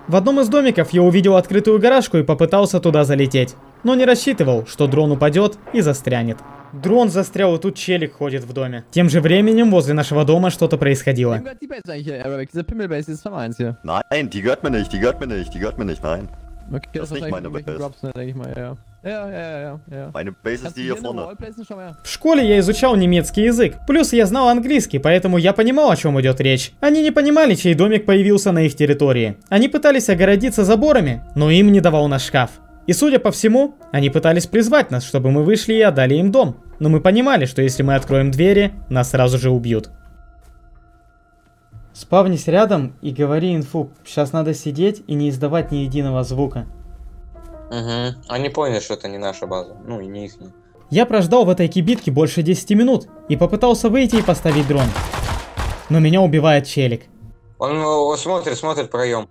В одном из домиков я увидел открытую гаражку и попытался туда залететь. Но не рассчитывал, что дрон упадет и застрянет. Дрон застрял, и тут челик ходит в доме. Тем же временем возле нашего дома что-то происходило. Wem gehört die Base eigentlich hier, Eric? Diese Pimmelbase, dieses Nummer 1 hier. Nein, die gehört mir nicht, die gehört mir nicht, die gehört mir nicht, nein. Okay, Das ist nicht meine Base. Denke ich mal, ja. Ja, ja, ja, ja. Meine Base ist die hier vorne. В школе я изучал немецкий язык, плюс я знал английский, поэтому я понимал, о чем идет речь. Они не понимали, чей домик появился на их территории. Они пытались огородиться заборами, но им не давал наш шкаф. И судя по всему, они пытались призвать нас, чтобы мы вышли и отдали им дом. Но мы понимали, что если мы откроем двери, нас сразу же убьют. Спавнись рядом и говори инфу. Сейчас надо сидеть и не издавать ни единого звука. Угу. Они поняли, что это не наша база. Ну и не их. Я прождал в этой кибитке больше 10 минут и попытался выйти и поставить дрон. Но меня убивает челик. Он, э, смотрит, смотрит проем.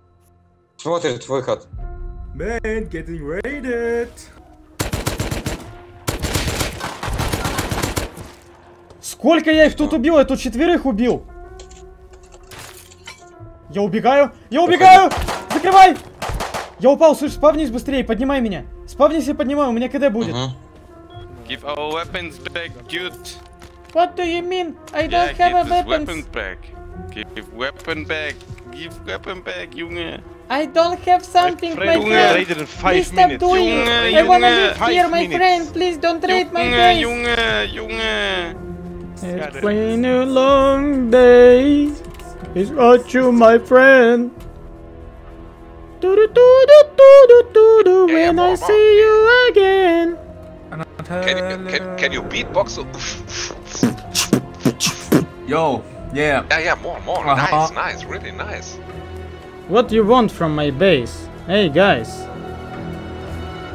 Смотрит выход. Man, getting raided. Сколько я их тут убил? Я тут четверых убил. Я убегаю. Я убегаю! Закрывай! Я упал, слышь, спавнись быстрее, поднимай меня. Спавнись и поднимай, у меня КД будет. Мгм. Give our weapons back, dude. What do you mean? I Yeah, give this weapon back. Give weapon back. Give weapon back, Junge. I don't have something, my Junge, friend. raided in Please stop doing Junge, it. I wanna Junge. live here, my friend. Please don't raid my Junge, base. Junge, Junge. It's been a long day. It's got you, my friend. Do do do do do do do do Yeah, yeah, when I see you again. Can, you- can, can you beatbox? Yo, yeah. Yeah, yeah, more, more. Uh-huh. Nice, nice, really nice. What do you want from my base? Hey guys.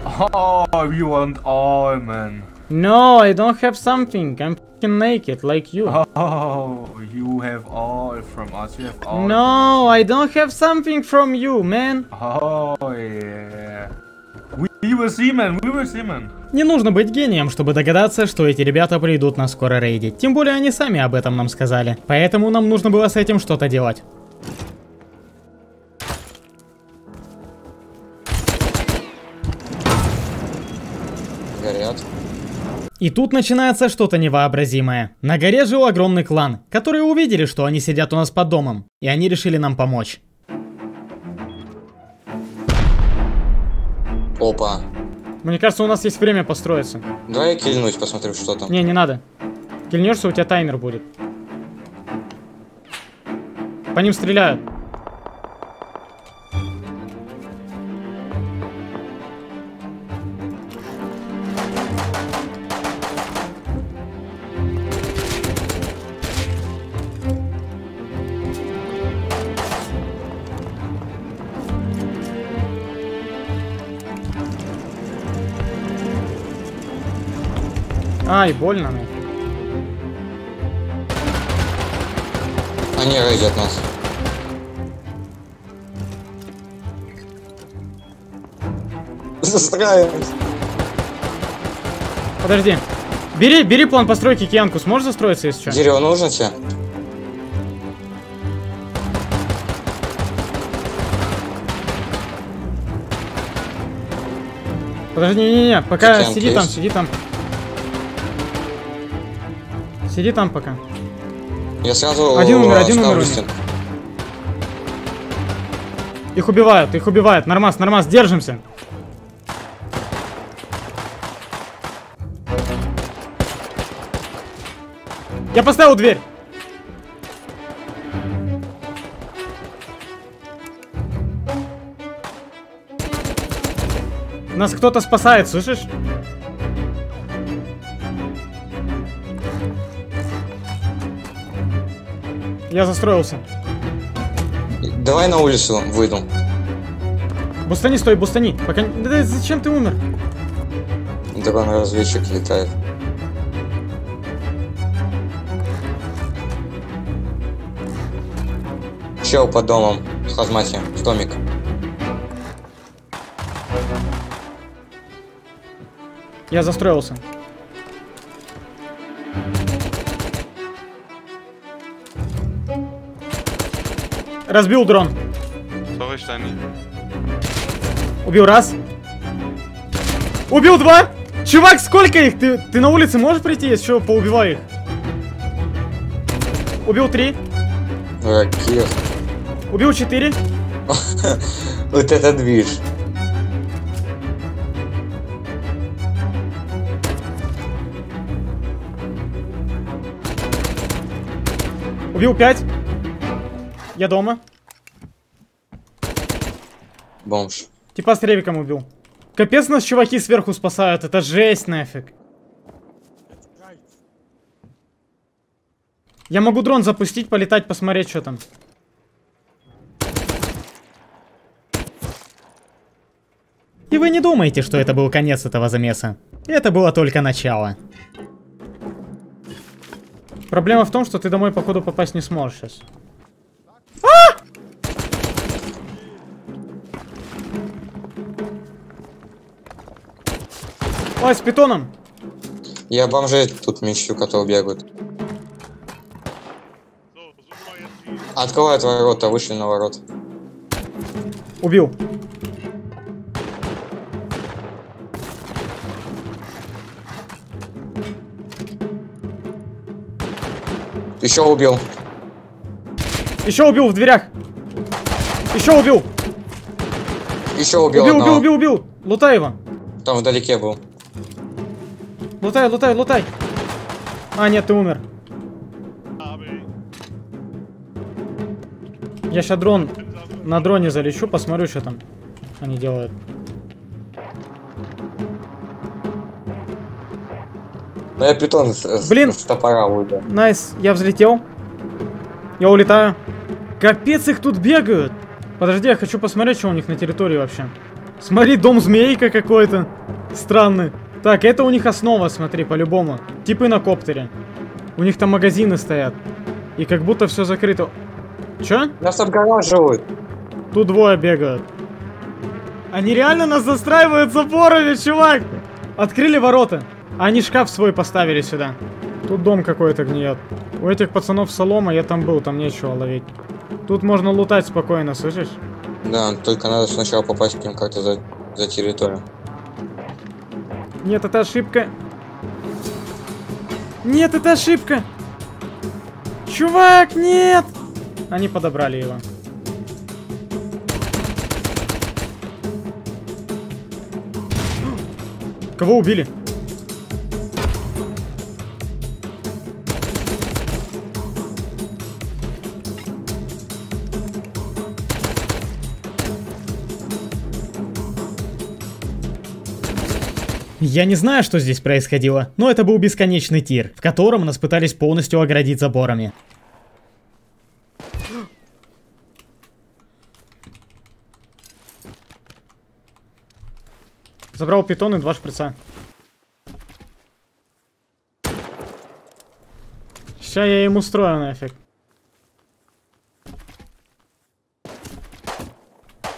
Oh, you want all, man. No, I don't have something. I'm fucking naked like you. Oh, you have all from us. You have all. No, I don't have something from you, man. Oh, yeah. We, we will see, man. We will see, man. Не нужно быть гением, чтобы догадаться, что эти ребята придут нас скоро рейдить. Тем более они сами об этом нам сказали. Поэтому нам нужно было с этим что-то делать. И тут начинается что-то невообразимое. На горе жил огромный клан, которые увидели, что они сидят у нас под домом, и они решили нам помочь. Опа. Мне кажется, у нас есть время построиться. Давай я кильнусь, посмотрю, что там. Не, не надо. Кильнешься, у тебя таймер будет. По ним стреляют. Ай, больно. ну. Они рейдят нас. Застраиваюсь. Подожди. Бери, бери план постройки Кианку. Сможешь застроиться, если что? Дерево нужно тебе? Подожди, не-не-не, пока сиди там, есть? сиди там. Сиди там пока. Я сразу Один умер, э, один умер ставлю у них. стенку. Их убивают, их убивают. Нормас, нормас, держимся. Я поставил дверь. Нас кто-то спасает, слышишь? Я застроился. Давай на улицу выйду. Бустани, стой, бустани. Пока... Да, да, зачем ты умер? Дрон-разведчик летает. Чел под домом в хазмате, в домик. Я застроился. Разбил дрон. Sorry, Steini. Убил раз. Убил два. Чувак, сколько их? Ты, ты на улице можешь прийти, если что, поубивай их? Убил три. Ракет. Убил четыре. Вот это движ. Убил пять. Я дома. Бомж. Типа с ревиком убил. Капец нас чуваки сверху спасают, это жесть нафиг. Я могу дрон запустить, полетать, посмотреть, что там. И вы не думаете, что это был конец этого замеса. Это было только начало. Проблема в том, что ты домой, походу, попасть не сможешь сейчас. Ой, с питоном! Я бомжей тут мечту, которые бегают. Открывают ворота, вышли на ворот. Убил. Еще убил. Еще убил в дверях. Еще убил. Еще убил Убил, одного. убил, убил, убил. Лутай его. Там вдалеке был. Лутай, лутай, лутай. А, нет, ты умер. Я сейчас дрон на дроне залечу, посмотрю, что там они делают. Ну я питон с, Блин. с топора уйду. Nice, я взлетел. Я улетаю. Капец, их тут бегают. Подожди, я хочу посмотреть, что у них на территории вообще. Смотри, дом змейка какой-то. Странный. Так, это у них основа, смотри, по-любому. Типы на коптере. У них там магазины стоят. И как будто все закрыто. Чё? Нас обгораживают. Тут двое бегают. Они реально нас застраивают заборами, чувак! Открыли ворота. Они шкаф свой поставили сюда. Тут дом какой-то гниет. У этих пацанов солома, я там был, там нечего ловить. Тут можно лутать спокойно, слышишь? Да, только надо сначала попасть к ним как-то за, за территорию. Нет, это ошибка. Нет, это ошибка. Чувак, нет! Они подобрали его. Кого убили? Я не знаю, что здесь происходило, но это был бесконечный тир, в котором нас пытались полностью оградить заборами. Забрал питон и два шприца. Сейчас я им устрою нафиг.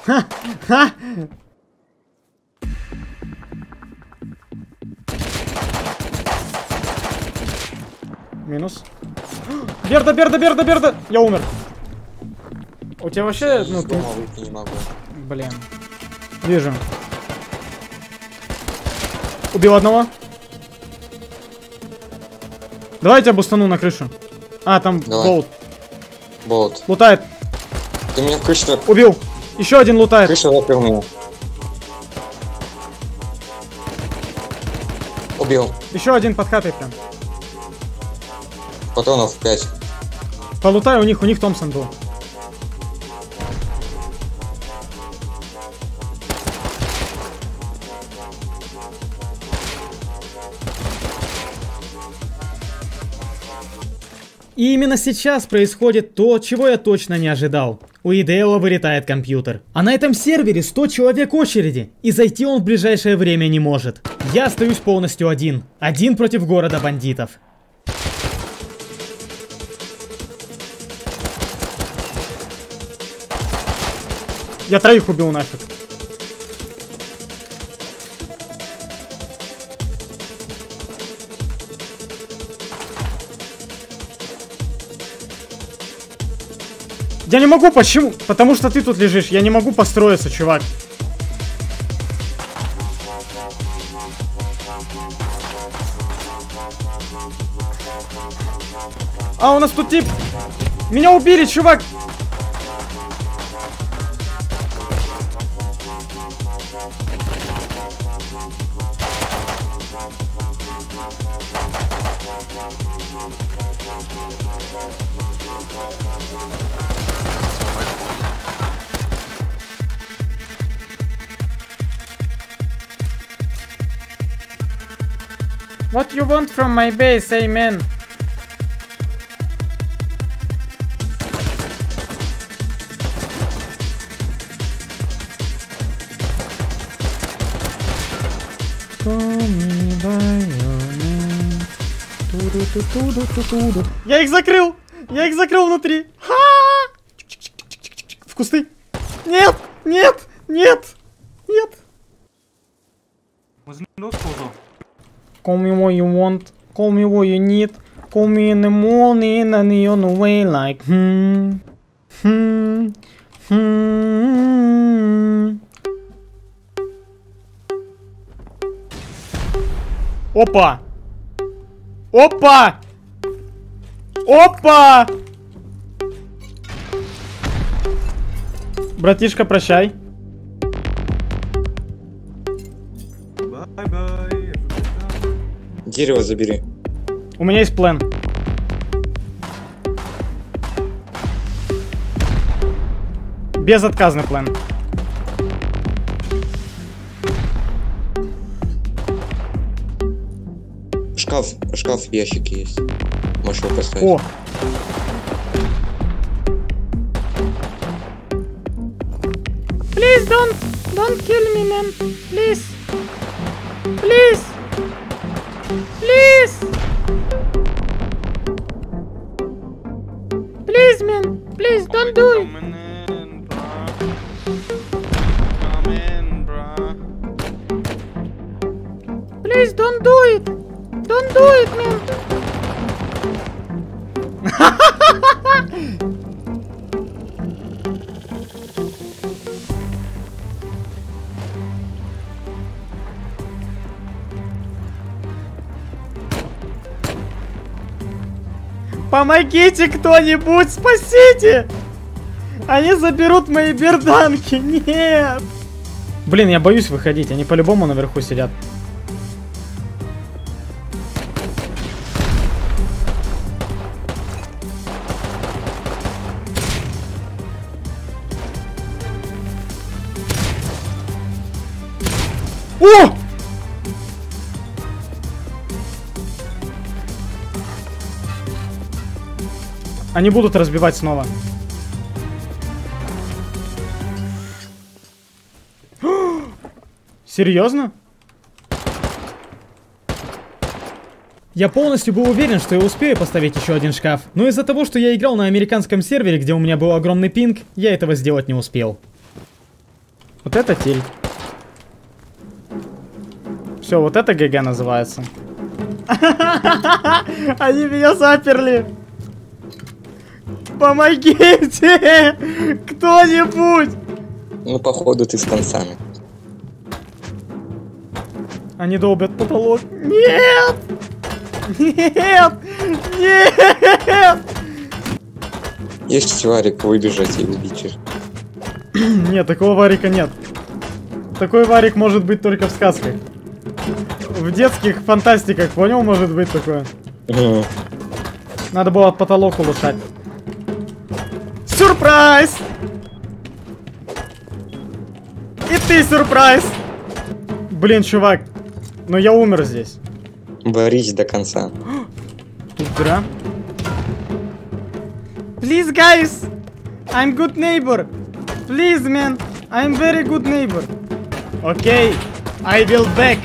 Ха! Ха! Минус. Берда, Берда, Берда, Берда! Я умер. У тебя вообще, ну, ты... Блин. Вижу. Убил одного. Давай я тебя бустану на крышу. А, там Давай. болт. Болт. Лутает. Ты меня крышу... Убил. Еще один лутает. Крыша запер меня. Убил. Еще один под хатой прям. Патронов 5. Полутай у них, у них Томпсон был. И именно сейчас происходит то, чего я точно не ожидал. У Идеала вылетает компьютер. А на этом сервере 100 человек очереди, и зайти он в ближайшее время не может. Я остаюсь полностью один. Один против города бандитов. Я троих убил нафиг. Я не могу, почему? Потому что ты тут лежишь. Я не могу построиться, чувак. А, у нас тут тип. Меня убили, чувак. From my base, amen? Я их закрыл! Я их закрыл внутри! Ха! В кусты! Нет! Нет! Нет! Нет! Call me what you want, call me what you need, call me in the morning and you're on the way like hmm, hmm, hmm. Опа! Опа! Опа! Братишка, прощай. Дерево забери. У меня есть план. Безотказный план. Шкаф, шкаф в ящике есть. Можешь его поставить. О! Please don't, don't kill me, man. Please. Please. Please. Please, man. Please, don't do it. Coming in, bruh. Come in, bruh. Please, don't do it. Don't do it, man. Помогите кто-нибудь, спасите! Они заберут мои берданки, нет! Блин, я боюсь выходить, они по-любому наверху сидят. Они будут разбивать снова. Серьезно? Я полностью был уверен, что я успею поставить еще один шкаф, но из-за того, что я играл на американском сервере, где у меня был огромный пинг, я этого сделать не успел. Вот это тиль. Все, вот это ГГ называется. Они меня заперли. Помогите! Кто-нибудь! Ну, походу, ты с концами. Они долбят потолок. Нет! Нет! Нет! Есть варик выбежать и убить их. Нет, такого варика нет. Такой варик может быть только в сказках. В детских фантастиках, понял, может быть такое. Надо было потолок улучшать. Сюрприз! И ты сюрприз! Блин, чувак, но я умер здесь. Борись до конца. Тут дыра. Please, guys! I'm good neighbor. Please, man. I'm very good neighbor. Okay, I will back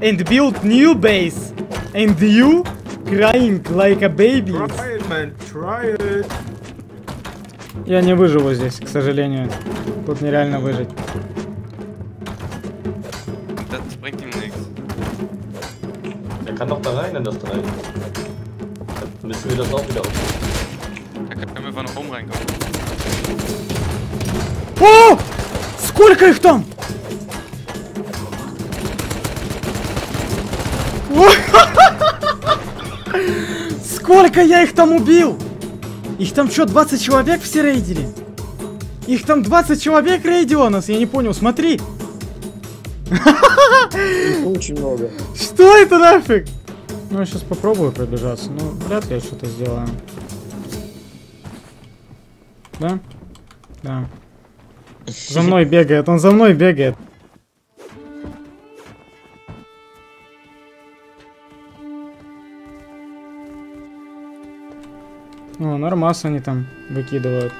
and build new base. And you crying like a baby. Try it, man. Try it. Я не выживу здесь, к сожалению. Тут нереально выжить. Das bringt ihm nichts. Er kann doch da rein in das Dreieck. Dann müssen wir das auch wieder auf. Da können wir von oben reinkommen. О! Сколько их там? Сколько я их там убил? Их там что, 20 человек все рейдили? Их там 20 человек рейдило нас, я не понял, смотри. Очень много. Что это нафиг? Ну, я сейчас попробую пробежаться, но вряд ли я что-то сделаю. Да? Да. За мной бегает, он за мной бегает. О, нормас они там выкидывают.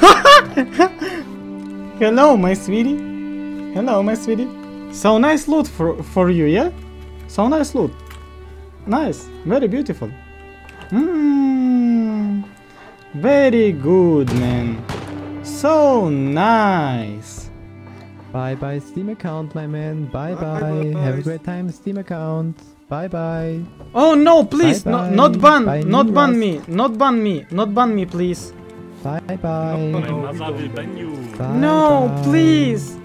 Hello, my sweetie. Hello, my sweetie. So nice loot for, for you, yeah? So nice loot. Nice. Very beautiful. Mm, very good, man. So nice. Bye bye Steam account, my man. Bye bye. Have a great time, Steam account. Bye bye. Oh no, please, no, Bye-bye. not ban, Bye, not ban me, not ban me, not ban me, please. Bye bye. No, bye. please.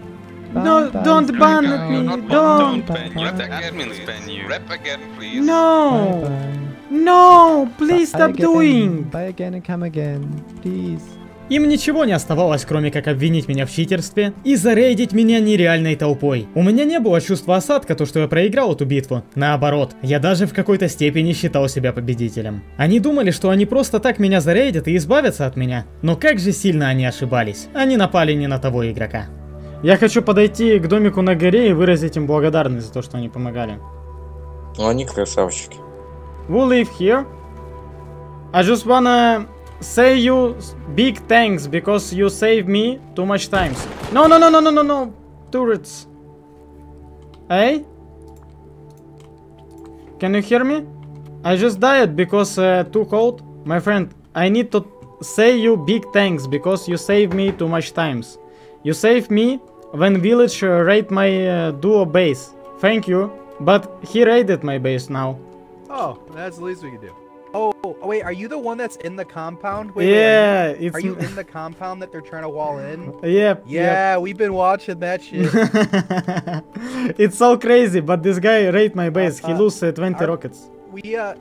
No, Bye-bye. don't ban No, me, not don't. ban you. Let the admins ban you. Rap again, please. No, Bye no, please bye. stop again. doing. Bye again and come again. Please. Им ничего не оставалось, кроме как обвинить меня в читерстве и зарейдить меня нереальной толпой. У меня не было чувства осадка, то что я проиграл эту битву. Наоборот, я даже в какой-то степени считал себя победителем. Они думали, что они просто так меня зарейдят и избавятся от меня. Но как же сильно они ошибались. Они напали не на того игрока. Я хочу подойти к домику на горе и выразить им благодарность за то, что они помогали. Ну, они красавчики. We live here. I just wanna say you big thanks because you saved me too much times. No, no, no, no, no, no, no. Turrets. Hey? Can you hear me? I just died because uh, too cold. My friend, I need to say you big thanks because you saved me too much times. You saved me when village uh, raid my uh, duo base. Thank you. But he raided my base now. Oh, that's the least we could do. Oh, oh, wait, are you the one that's in the compound? Wait, wait, Yeah, are you, Are you in the compound that they're trying to wall in? Yep. Yeah, we've been watching that shit. it's so crazy, but this guy raid my base. he Uh, lose uh, 20 our- rockets. we uh,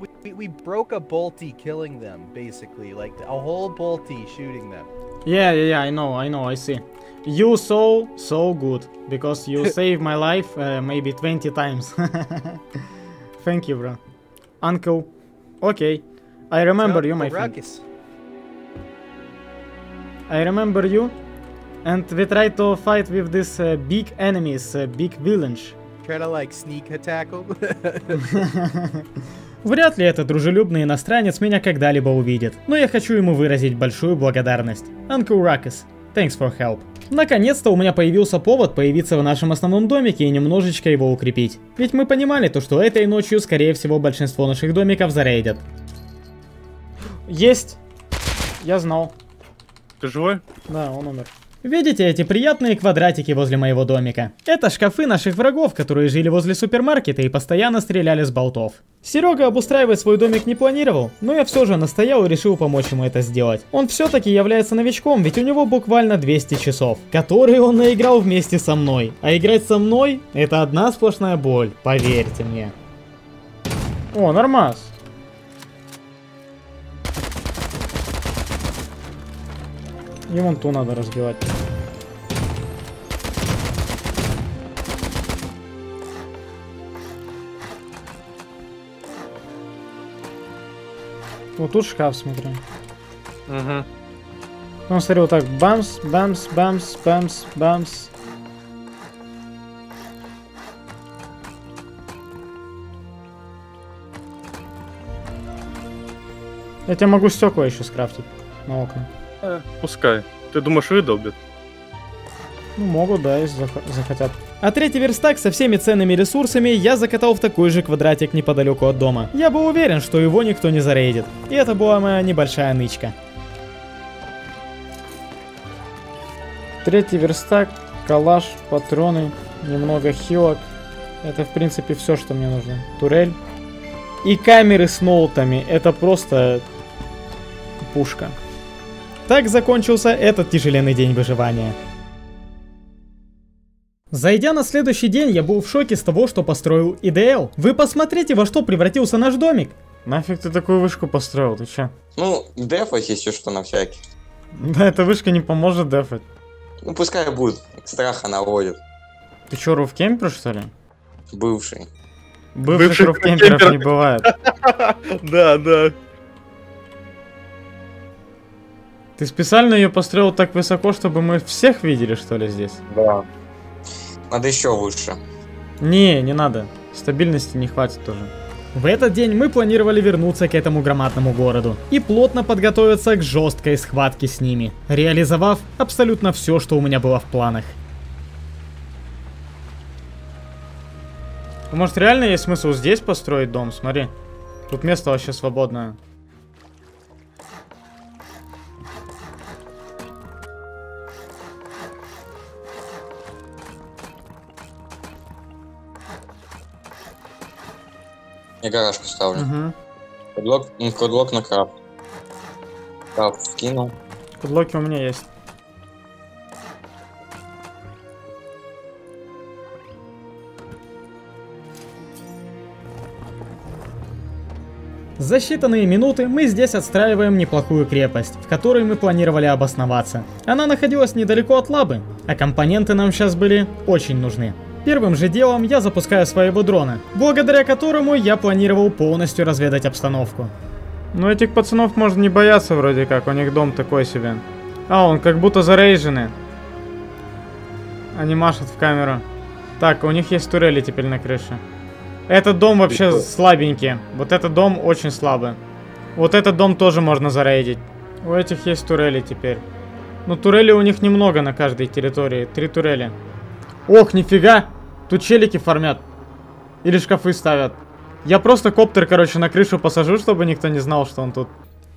we, we, we broke a bolty killing them basically, like a whole bolty shooting them. Yeah, yeah, yeah. I know, I know. I see. You so so good because you saved my life uh, maybe 20 times. Thank you, bro. Uncle. Okay. I remember you, my friend. I remember you. And we try to fight with these uh, big enemies, uh, big village. Try to like sneak attack. Вряд ли этот дружелюбный иностранец меня когда-либо увидит, но я хочу ему выразить большую благодарность. Uncle Ruckus, thanks for help. Наконец-то у меня появился повод появиться в нашем основном домике и немножечко его укрепить. Ведь мы понимали то, что этой ночью, скорее всего, большинство наших домиков зарейдят. Есть. Я знал. Ты живой? Да, он умер. Видите эти приятные квадратики возле моего домика? Это шкафы наших врагов, которые жили возле супермаркета и постоянно стреляли с болтов. Серега обустраивать свой домик не планировал, но я все же настоял и решил помочь ему это сделать. Он все-таки является новичком, ведь у него буквально 200 часов, которые он наиграл вместе со мной. А играть со мной — это одна сплошная боль, поверьте мне. О, нормас. И вон ту надо разбивать. Вот тут шкаф, смотри. Угу. Ну, смотри, вот так. Бамс, бамс, бамс, бамс, бамс. Я тебе могу стекла еще скрафтить на окна. Э, пускай. Ты думаешь, выдолбят? Ну, могут, да, если зах- захотят. А третий верстак со всеми ценными ресурсами я закатал в такой же квадратик неподалеку от дома. Я был уверен, что его никто не зарейдит. И это была моя небольшая нычка. Третий верстак, калаш, патроны, немного хилок. Это, в принципе, все, что мне нужно. Турель. И камеры с ноутами. Это просто пушка. Так закончился этот тяжеленный день выживания. Зайдя на следующий день, я был в шоке с того, что построил ИДЛ. Вы посмотрите, во что превратился наш домик. Нафиг ты такую вышку построил, ты чё? Ну, дефать если что на всякий. Да, эта вышка не поможет дефать. Ну, пускай будет. Страха наводит. Ты чё, руфкемпер, что ли? Бывший. Бывших Бывший руфкемперов руфкемпер. не бывает. Да, да. Ты специально ее построил так высоко, чтобы мы всех видели, что ли, здесь? Да. Надо еще выше. Не, не надо. Стабильности не хватит тоже. В этот день мы планировали вернуться к этому громадному городу и плотно подготовиться к жесткой схватке с ними, реализовав абсолютно все, что у меня было в планах. Может реально есть смысл здесь построить дом? Смотри. Тут место вообще свободное. Я гаражку ставлю. Угу. Кодлок, м, кодлок на краб. Краб вкинул. Подлоки у меня есть. За считанные минуты мы здесь отстраиваем неплохую крепость, в которой мы планировали обосноваться. Она находилась недалеко от лабы, а компоненты нам сейчас были очень нужны. Первым же делом я запускаю своего дрона, благодаря которому я планировал полностью разведать обстановку. Ну этих пацанов можно не бояться вроде как, у них дом такой себе. А, он как будто зарейженный. Они машут в камеру. Так, у них есть турели теперь на крыше. Этот дом вообще слабенький. Вот этот дом очень слабый. Вот этот дом тоже можно зарейдить. У этих есть турели теперь. Но турели у них немного на каждой территории. Три турели. Ох, нифига! Тут челики фармят. Или шкафы ставят. Я просто коптер, короче, на крышу посажу, чтобы никто не знал, что он тут.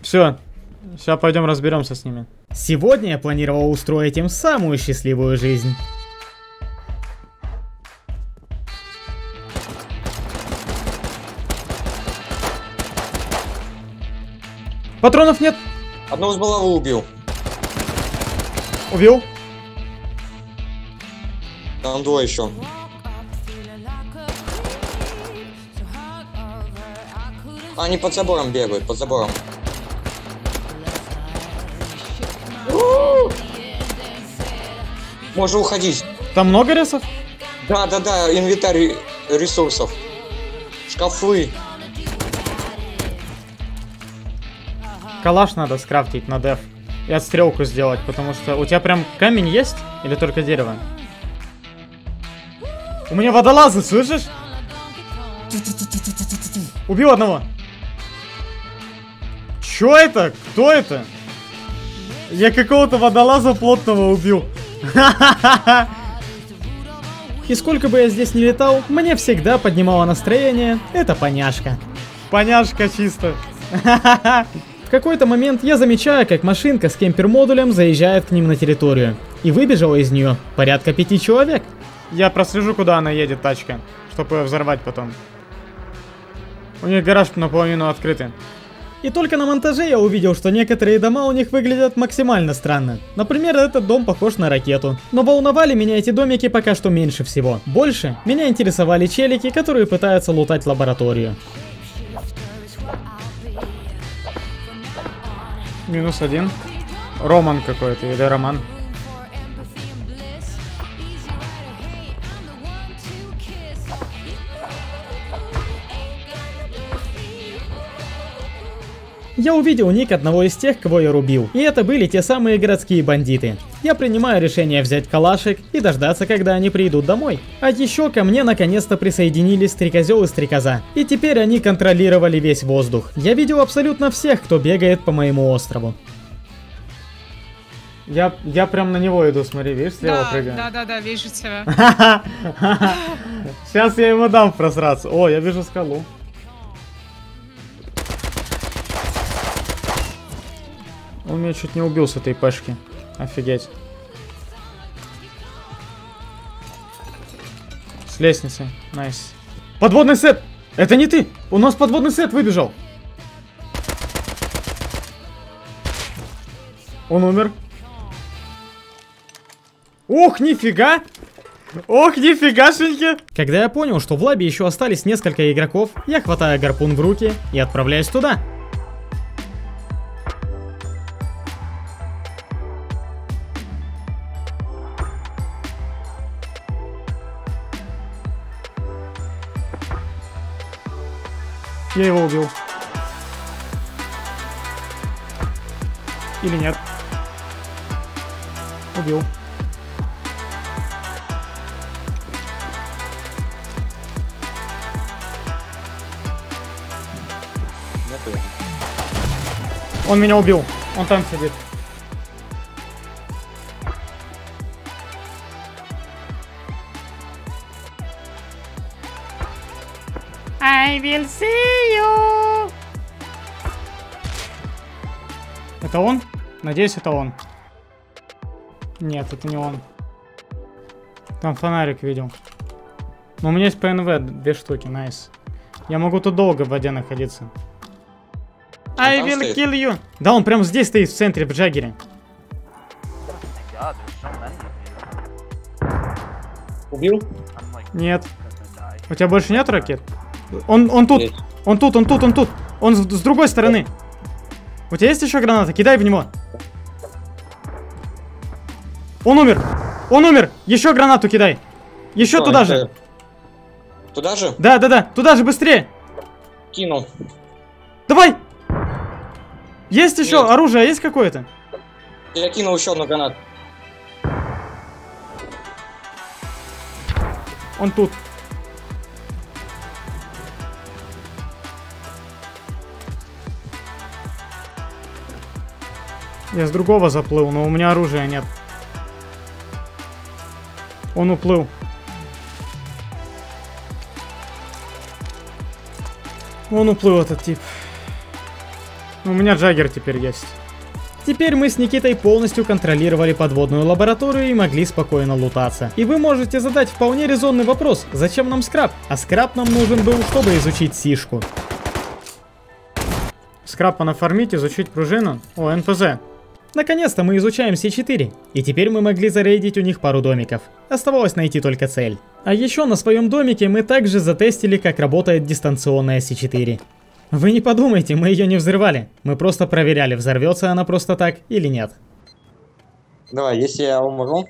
Все. Сейчас пойдем разберемся с ними. Сегодня я планировал устроить им самую счастливую жизнь. Патронов нет. Одного с балавы убил. Убил. Там двое еще. Они под забором бегают, под забором. Можно уходить. Там много ресов? Да, да, да, инвентарь ресурсов. Шкафы. Калаш надо скрафтить на деф. И отстрелку сделать, потому что у тебя прям камень есть? Или только дерево? У меня водолазы, слышишь? Убил одного. Чё это? Кто это? Я какого-то водолаза плотного убил. И сколько бы я здесь не летал, мне всегда поднимало настроение. Это поняшка. Поняшка чисто. В какой-то момент я замечаю, как машинка с кемпер-модулем заезжает к ним на территорию. И выбежало из нее порядка пяти человек. Я прослежу, куда она едет, тачка, чтобы ее взорвать потом. У них гараж наполовину открытый. И только на монтаже я увидел, что некоторые дома у них выглядят максимально странно. Например, этот дом похож на ракету. Но волновали меня эти домики пока что меньше всего. Больше меня интересовали челики, которые пытаются лутать лабораторию. Минус один. Роман какой-то или Роман. Я увидел ник одного из тех, кого я рубил. И это были те самые городские бандиты. Я принимаю решение взять калашик и дождаться, когда они придут домой. А еще ко мне наконец-то присоединились стрекозел и стрекоза. И теперь они контролировали весь воздух. Я видел абсолютно всех, кто бегает по моему острову. Я, я прям на него иду, смотри, видишь, слева да, прыгаю. Да, да, да, вижу тебя. Сейчас я ему дам просраться. О, я вижу скалу. Он меня чуть не убил с этой пешки. Офигеть. С лестницы. Nice. Подводный сет! Это не ты! У нас подводный сет выбежал! Он умер. Ох, нифига! Ох, нифигашеньки! Когда я понял, что в лабе еще остались несколько игроков, я хватаю гарпун в руки и отправляюсь туда. Я его убил. Или нет? Убил. Он меня убил. Он там сидит. I will see you. Это он? Надеюсь, это он. Нет, это не он. Там фонарик видел. Но у меня есть ПНВ, две штуки, найс. Я могу тут долго в воде находиться. I will стоит? kill you. Да, он прямо здесь стоит, в центре, в Джаггере. Убил? Нет. У тебя больше нет ракет? Он, он тут, Есть. он тут, он тут, он тут. Он с, с другой стороны. У тебя есть еще граната? Кидай в него. Он умер. Он умер. Еще гранату кидай. Еще Что, туда это- же. Туда же? Да, да, да. Туда же быстрее. Кинул. Давай. Есть еще Нет. оружие, есть какое-то? Я кинул еще одну гранату. Он тут. Я с другого заплыл, но у меня оружия нет. Он уплыл. Он уплыл, этот тип. У меня Джаггер теперь есть. Теперь мы с Никитой полностью контролировали подводную лабораторию и могли спокойно лутаться. И вы можете задать вполне резонный вопрос, зачем нам скраб? А скраб нам нужен был, чтобы изучить сишку. Скрапа нафармить, изучить пружину. О, НПЗ. Наконец-то мы изучаем С4, и теперь мы могли зарейдить у них пару домиков. Оставалось найти только цель. А еще на своем домике мы также затестили, как работает дистанционная С4. Вы не подумайте, мы ее не взрывали. Мы просто проверяли, взорвется она просто так или нет. Давай, если я умру,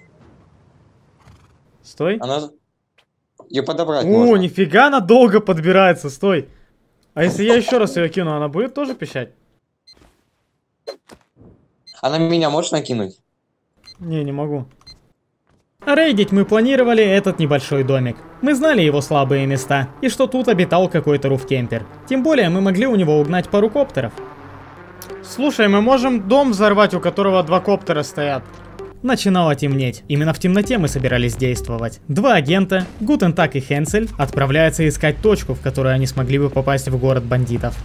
Стой. она... Ее подобрать О, можно. нифига она долго подбирается, стой. А если я еще раз ее кину, она будет тоже пищать? Она меня можешь накинуть? Не, не могу. А рейдить мы планировали этот небольшой домик. Мы знали его слабые места, и что тут обитал какой-то руфкемпер. Тем более мы могли у него угнать пару коптеров. Слушай, мы можем дом взорвать, у которого два коптера стоят. Начинало темнеть. Именно в темноте мы собирались действовать. Два агента, Гутентак и Хенсель, отправляются искать точку, в которую они смогли бы попасть в город бандитов.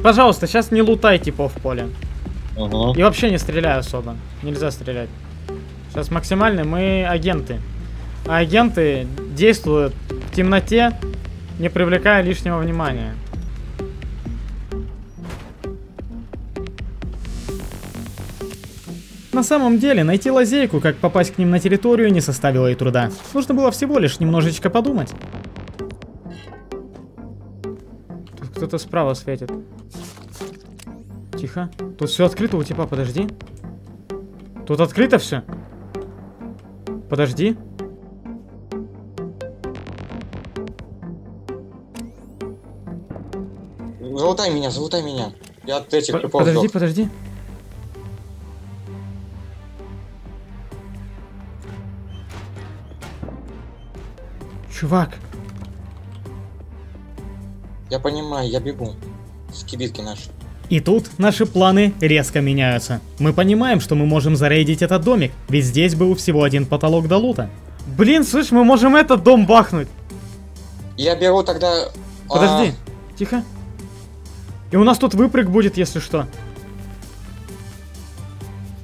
Пожалуйста, сейчас не лутай типов в поле. Ага. И вообще не стреляй особо. Нельзя стрелять. Сейчас максимально мы агенты. А агенты действуют в темноте, не привлекая лишнего внимания. На самом деле, найти лазейку, как попасть к ним на территорию, не составило и труда. Нужно было всего лишь немножечко подумать. Тут кто-то справа светит. Тихо. Тут все открыто у типа, подожди. Тут открыто все. Подожди. Залутай меня, залутай меня. Я от этих По- подожди, сдох. подожди. Чувак, Я понимаю, я бегу. С кибитки наши. И тут наши планы резко меняются. Мы понимаем, что мы можем зарейдить этот домик, ведь здесь был всего один потолок до лута. блин, слышь, мы можем этот дом бахнуть. Я беру тогда... а, Подожди, тихо. И у нас тут выпрыг будет, если что.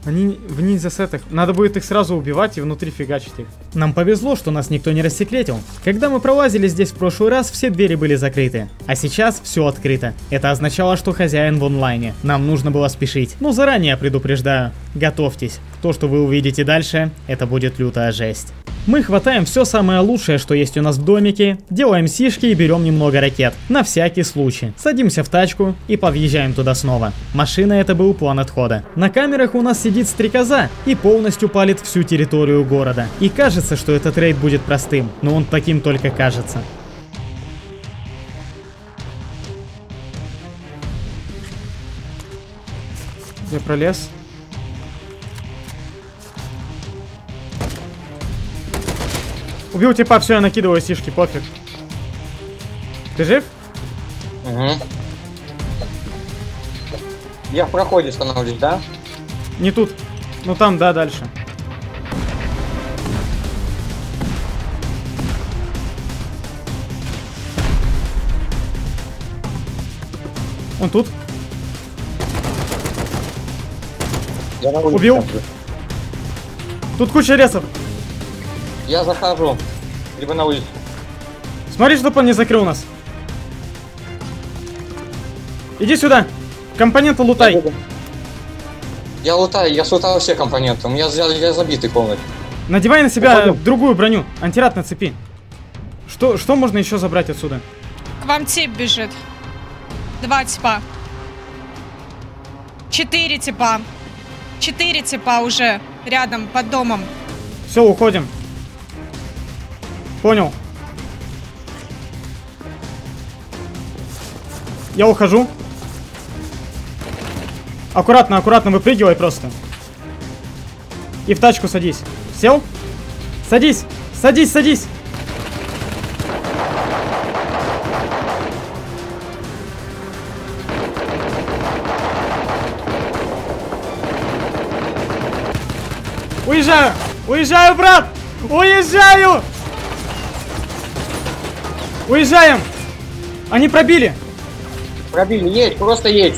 Они в ниндзя-сетах. Надо будет их сразу убивать и внутри фигачить их. Нам повезло, что нас никто не рассекретил. Когда мы пролазили здесь в прошлый раз, все двери были закрыты. А сейчас все открыто. Это означало, что хозяин в онлайне. Нам нужно было спешить. Но заранее предупреждаю. Готовьтесь. То, что вы увидите дальше, это будет лютая жесть. Мы хватаем все самое лучшее, что есть у нас в домике, делаем сишки и берем немного ракет. На всякий случай. Садимся в тачку и подъезжаем туда снова. Машина это был план отхода. На камерах у нас сидит стрекоза и полностью палит всю территорию города. И кажется, что этот рейд будет простым, но он таким только кажется. Я пролез. Убил типа, все, я накидываю сишки, пофиг. Ты жив? Угу. Я в проходе становлюсь, да? Не тут. Ну там, да, дальше. Он тут. Я на улице Убил. Тут куча ресов. Я захожу. Либо на улицу. Смотри, чтобы он не закрыл нас. Иди сюда. Компоненты лутай. Я лутаю, я слутал все компоненты. У меня я, я забитый полностью. Надевай на себя Уходим. другую броню. Антирад нацепи. Что, что можно еще забрать отсюда? К вам тип бежит. Два типа. Четыре типа. Четыре типа уже рядом, под домом. Все, уходим. Понял. Я ухожу. Аккуратно, аккуратно выпрыгивай просто. И в тачку садись. Сел? Садись! Садись, садись! Уезжаю! Уезжаю, брат! Уезжаю! Уезжаем! Они пробили! Пробили, едь, просто едь.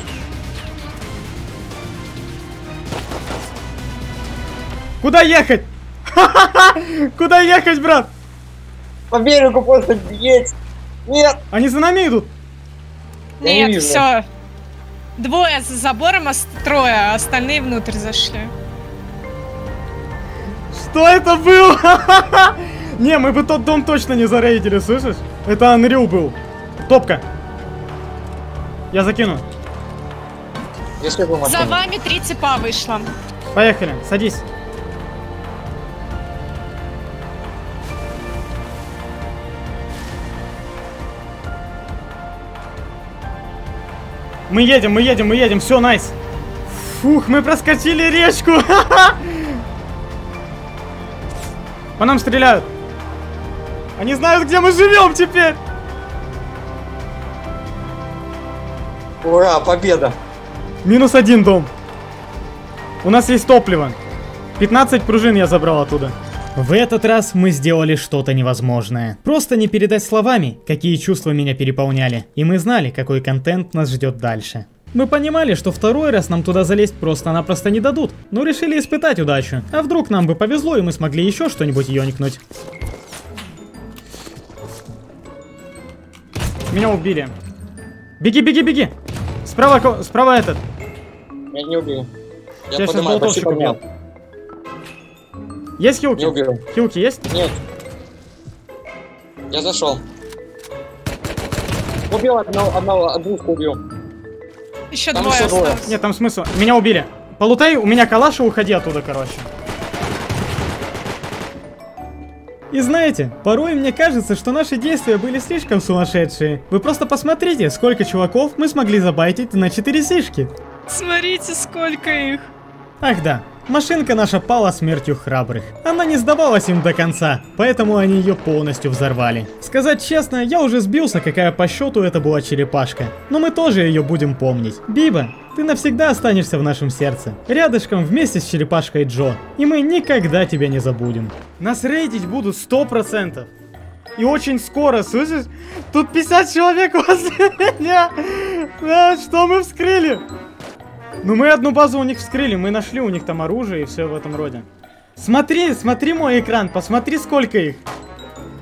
Куда ехать? Куда ехать, брат? По берегу просто едь. Нет. Они за нами идут. Нет, все. Двое за забором, а трое, а остальные внутрь зашли. Что это было? Не, мы бы тот дом точно не зарейдили, слышишь? Это Unreal был. Топка. Я закину. Если бы За вами три типа вышло. Поехали, садись. Мы едем, мы едем, мы едем, все, найс. Фух, мы проскочили речку. По нам стреляют. Они знают, где мы живем теперь. Ура, победа. Минус один дом. У нас есть топливо. 15 пружин я забрал оттуда. В этот раз мы сделали что-то невозможное. Просто не передать словами, какие чувства меня переполняли. И мы знали, какой контент нас ждет дальше. Мы понимали, что второй раз нам туда залезть просто-напросто не дадут, но решили испытать удачу. А вдруг нам бы повезло и мы смогли еще что-нибудь ёникнуть. Меня убили. Беги, беги, беги. Справа, справа этот. Я не убил. Я сейчас поднимаю, болтовщик убил. Есть хилки? Не убил. Хилки есть? Нет. Я зашел. Убил одного, одного, двушку убил. Еще Там двое еще двое. осталось. Нет, там смысл. Меня убили. Полутай, у меня калаш и уходи оттуда, короче. И знаете, порой мне кажется, что наши действия были слишком сумасшедшие. Вы просто посмотрите, сколько чуваков мы смогли забайтить на 4 сишки. Смотрите, сколько их. Ах да, машинка наша пала смертью храбрых. Она не сдавалась им до конца, поэтому они ее полностью взорвали. Сказать честно, я уже сбился, какая по счету это была черепашка. Но мы тоже ее будем помнить. Биба, ты навсегда останешься в нашем сердце. Рядышком вместе с черепашкой Джо. И мы никогда тебя не забудем. Нас рейдить будут 100%. И очень скоро, слышишь? Тут 50 человек возле меня. Что мы вскрыли? Ну мы одну базу у них вскрыли, мы нашли у них там оружие и все в этом роде. Смотри, смотри мой экран, посмотри сколько их.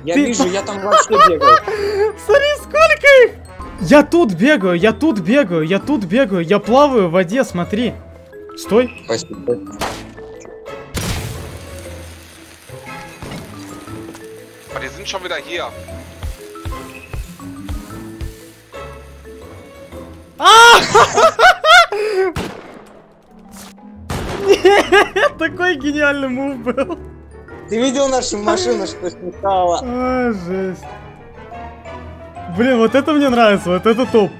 Я Ты- вижу, я там вообще бегаю. Смотри, сколько их! Я тут бегаю, я тут бегаю, я тут бегаю, я плаваю в воде, смотри. Стой. Спасибо. Die sind schon wieder hier. Такой гениальный мув был. Ты видел нашу машину, что сметала? А, жесть. Блин, вот это мне нравится, вот это топ.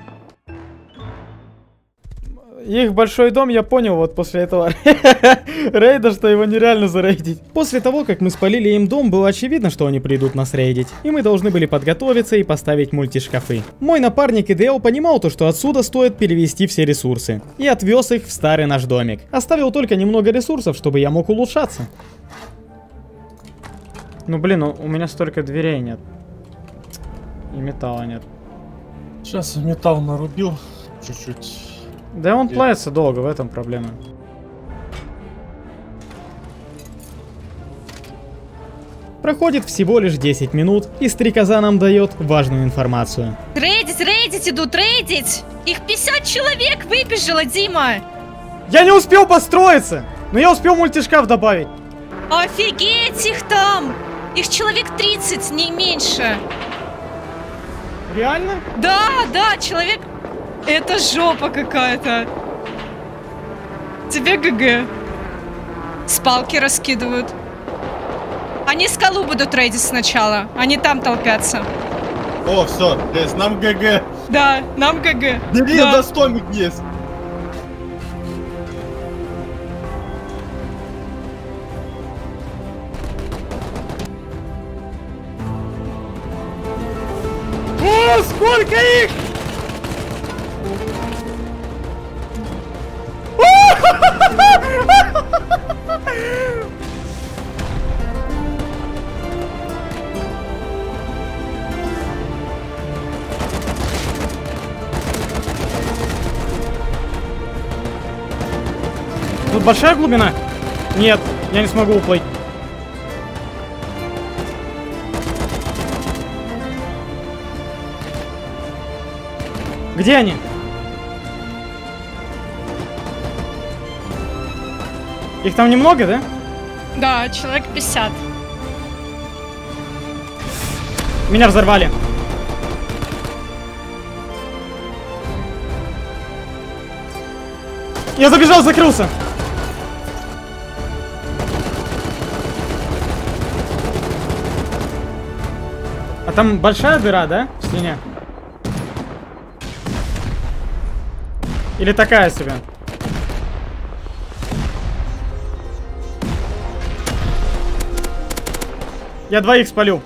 Их большой дом, я понял вот после этого рейда, что его нереально зарейдить. После того, как мы спалили им дом, было очевидно, что они придут нас рейдить. И мы должны были подготовиться и поставить мультишкафы. Мой напарник Идео понимал то, что отсюда стоит перевести все ресурсы. И отвез их в старый наш домик. Оставил только немного ресурсов, чтобы я мог улучшаться. Ну блин, у у меня столько дверей нет. И металла нет. Сейчас металл нарубил чуть-чуть. Да он плавится долго, в этом проблема. Проходит всего лишь 10 минут, и стрекоза нам дает важную информацию. Рейдить, рейдить идут, рейдить! Их 50 человек выбежало, Дима! Я не успел построиться! Но я успел мультишкаф добавить. Офигеть их там! Их человек 30, не меньше. Реально? Да, да, человек... Это жопа какая-то. Тебе GG. С палки раскидывают. Они скалу будут рейдить сначала. Они там толпятся. О, все, есть, нам GG. Да, нам GG. Бери, Да. достойник есть. О, сколько их! Тут большая глубина? Нет, я не смогу уплыть. Где они? Их там немного, да? Да, человек 50. Меня взорвали. Я забежал, закрылся. Там большая дыра, да? В стене? Или такая себе? Я двоих спалю.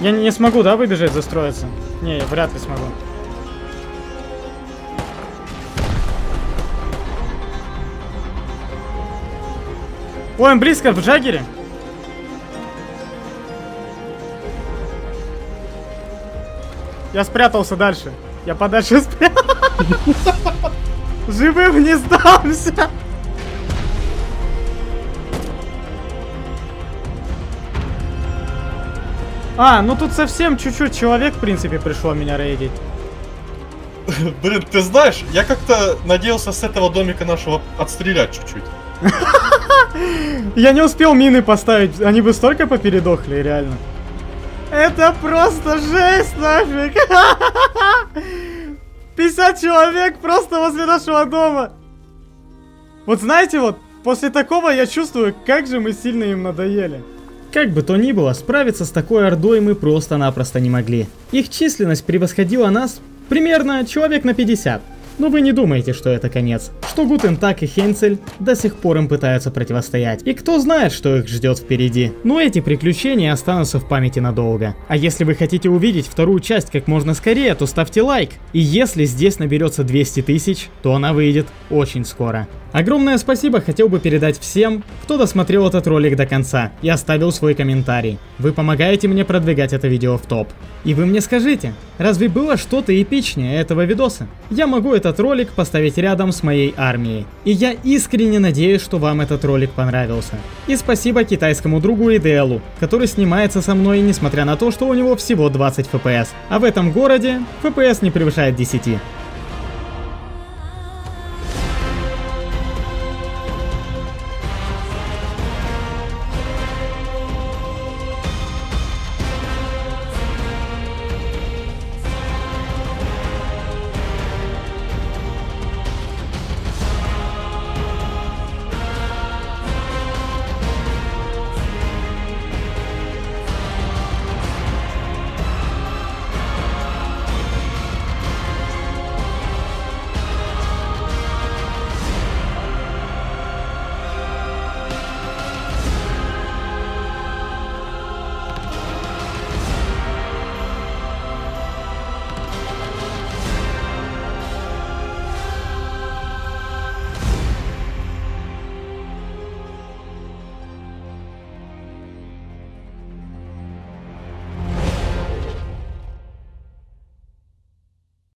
Я не, смогу, да, выбежать, застроиться? Не, я вряд ли смогу. Ой, он близко, в Джаггере. Я спрятался дальше. Я подальше спрятался. Живым не сдамся. А, ну тут совсем чуть-чуть человек, в принципе, пришло меня рейдить. Блин, ты знаешь, я как-то надеялся с этого домика нашего отстрелять чуть-чуть. Я не успел мины поставить, они бы столько попередохли, реально. Это просто жесть нафиг. 50 человек просто возле нашего дома. Вот знаете, вот после такого я чувствую, как же мы сильно им надоели. Как бы то ни было, справиться с такой ордой мы просто-напросто не могли. Их численность превосходила нас примерно человек на 50. Но вы не думаете, что это конец. Что Гутен, так и Хенцель до сих пор им пытаются противостоять. И кто знает, что их ждет впереди. Но эти приключения останутся в памяти надолго. А если вы хотите увидеть вторую часть как можно скорее, то ставьте лайк. И если здесь наберется 200 тысяч, то она выйдет очень скоро. Огромное спасибо хотел бы передать всем, кто досмотрел этот ролик до конца и оставил свой комментарий. Вы помогаете мне продвигать это видео в топ. И вы мне скажите, разве было что-то эпичнее этого видоса? Я могу это этот ролик поставить рядом с моей армией. И я искренне надеюсь, что вам этот ролик понравился. И спасибо китайскому другу Иделу, который снимается со мной, несмотря на то, что у него всего 20 FPS. А в этом городе FPS не превышает 10.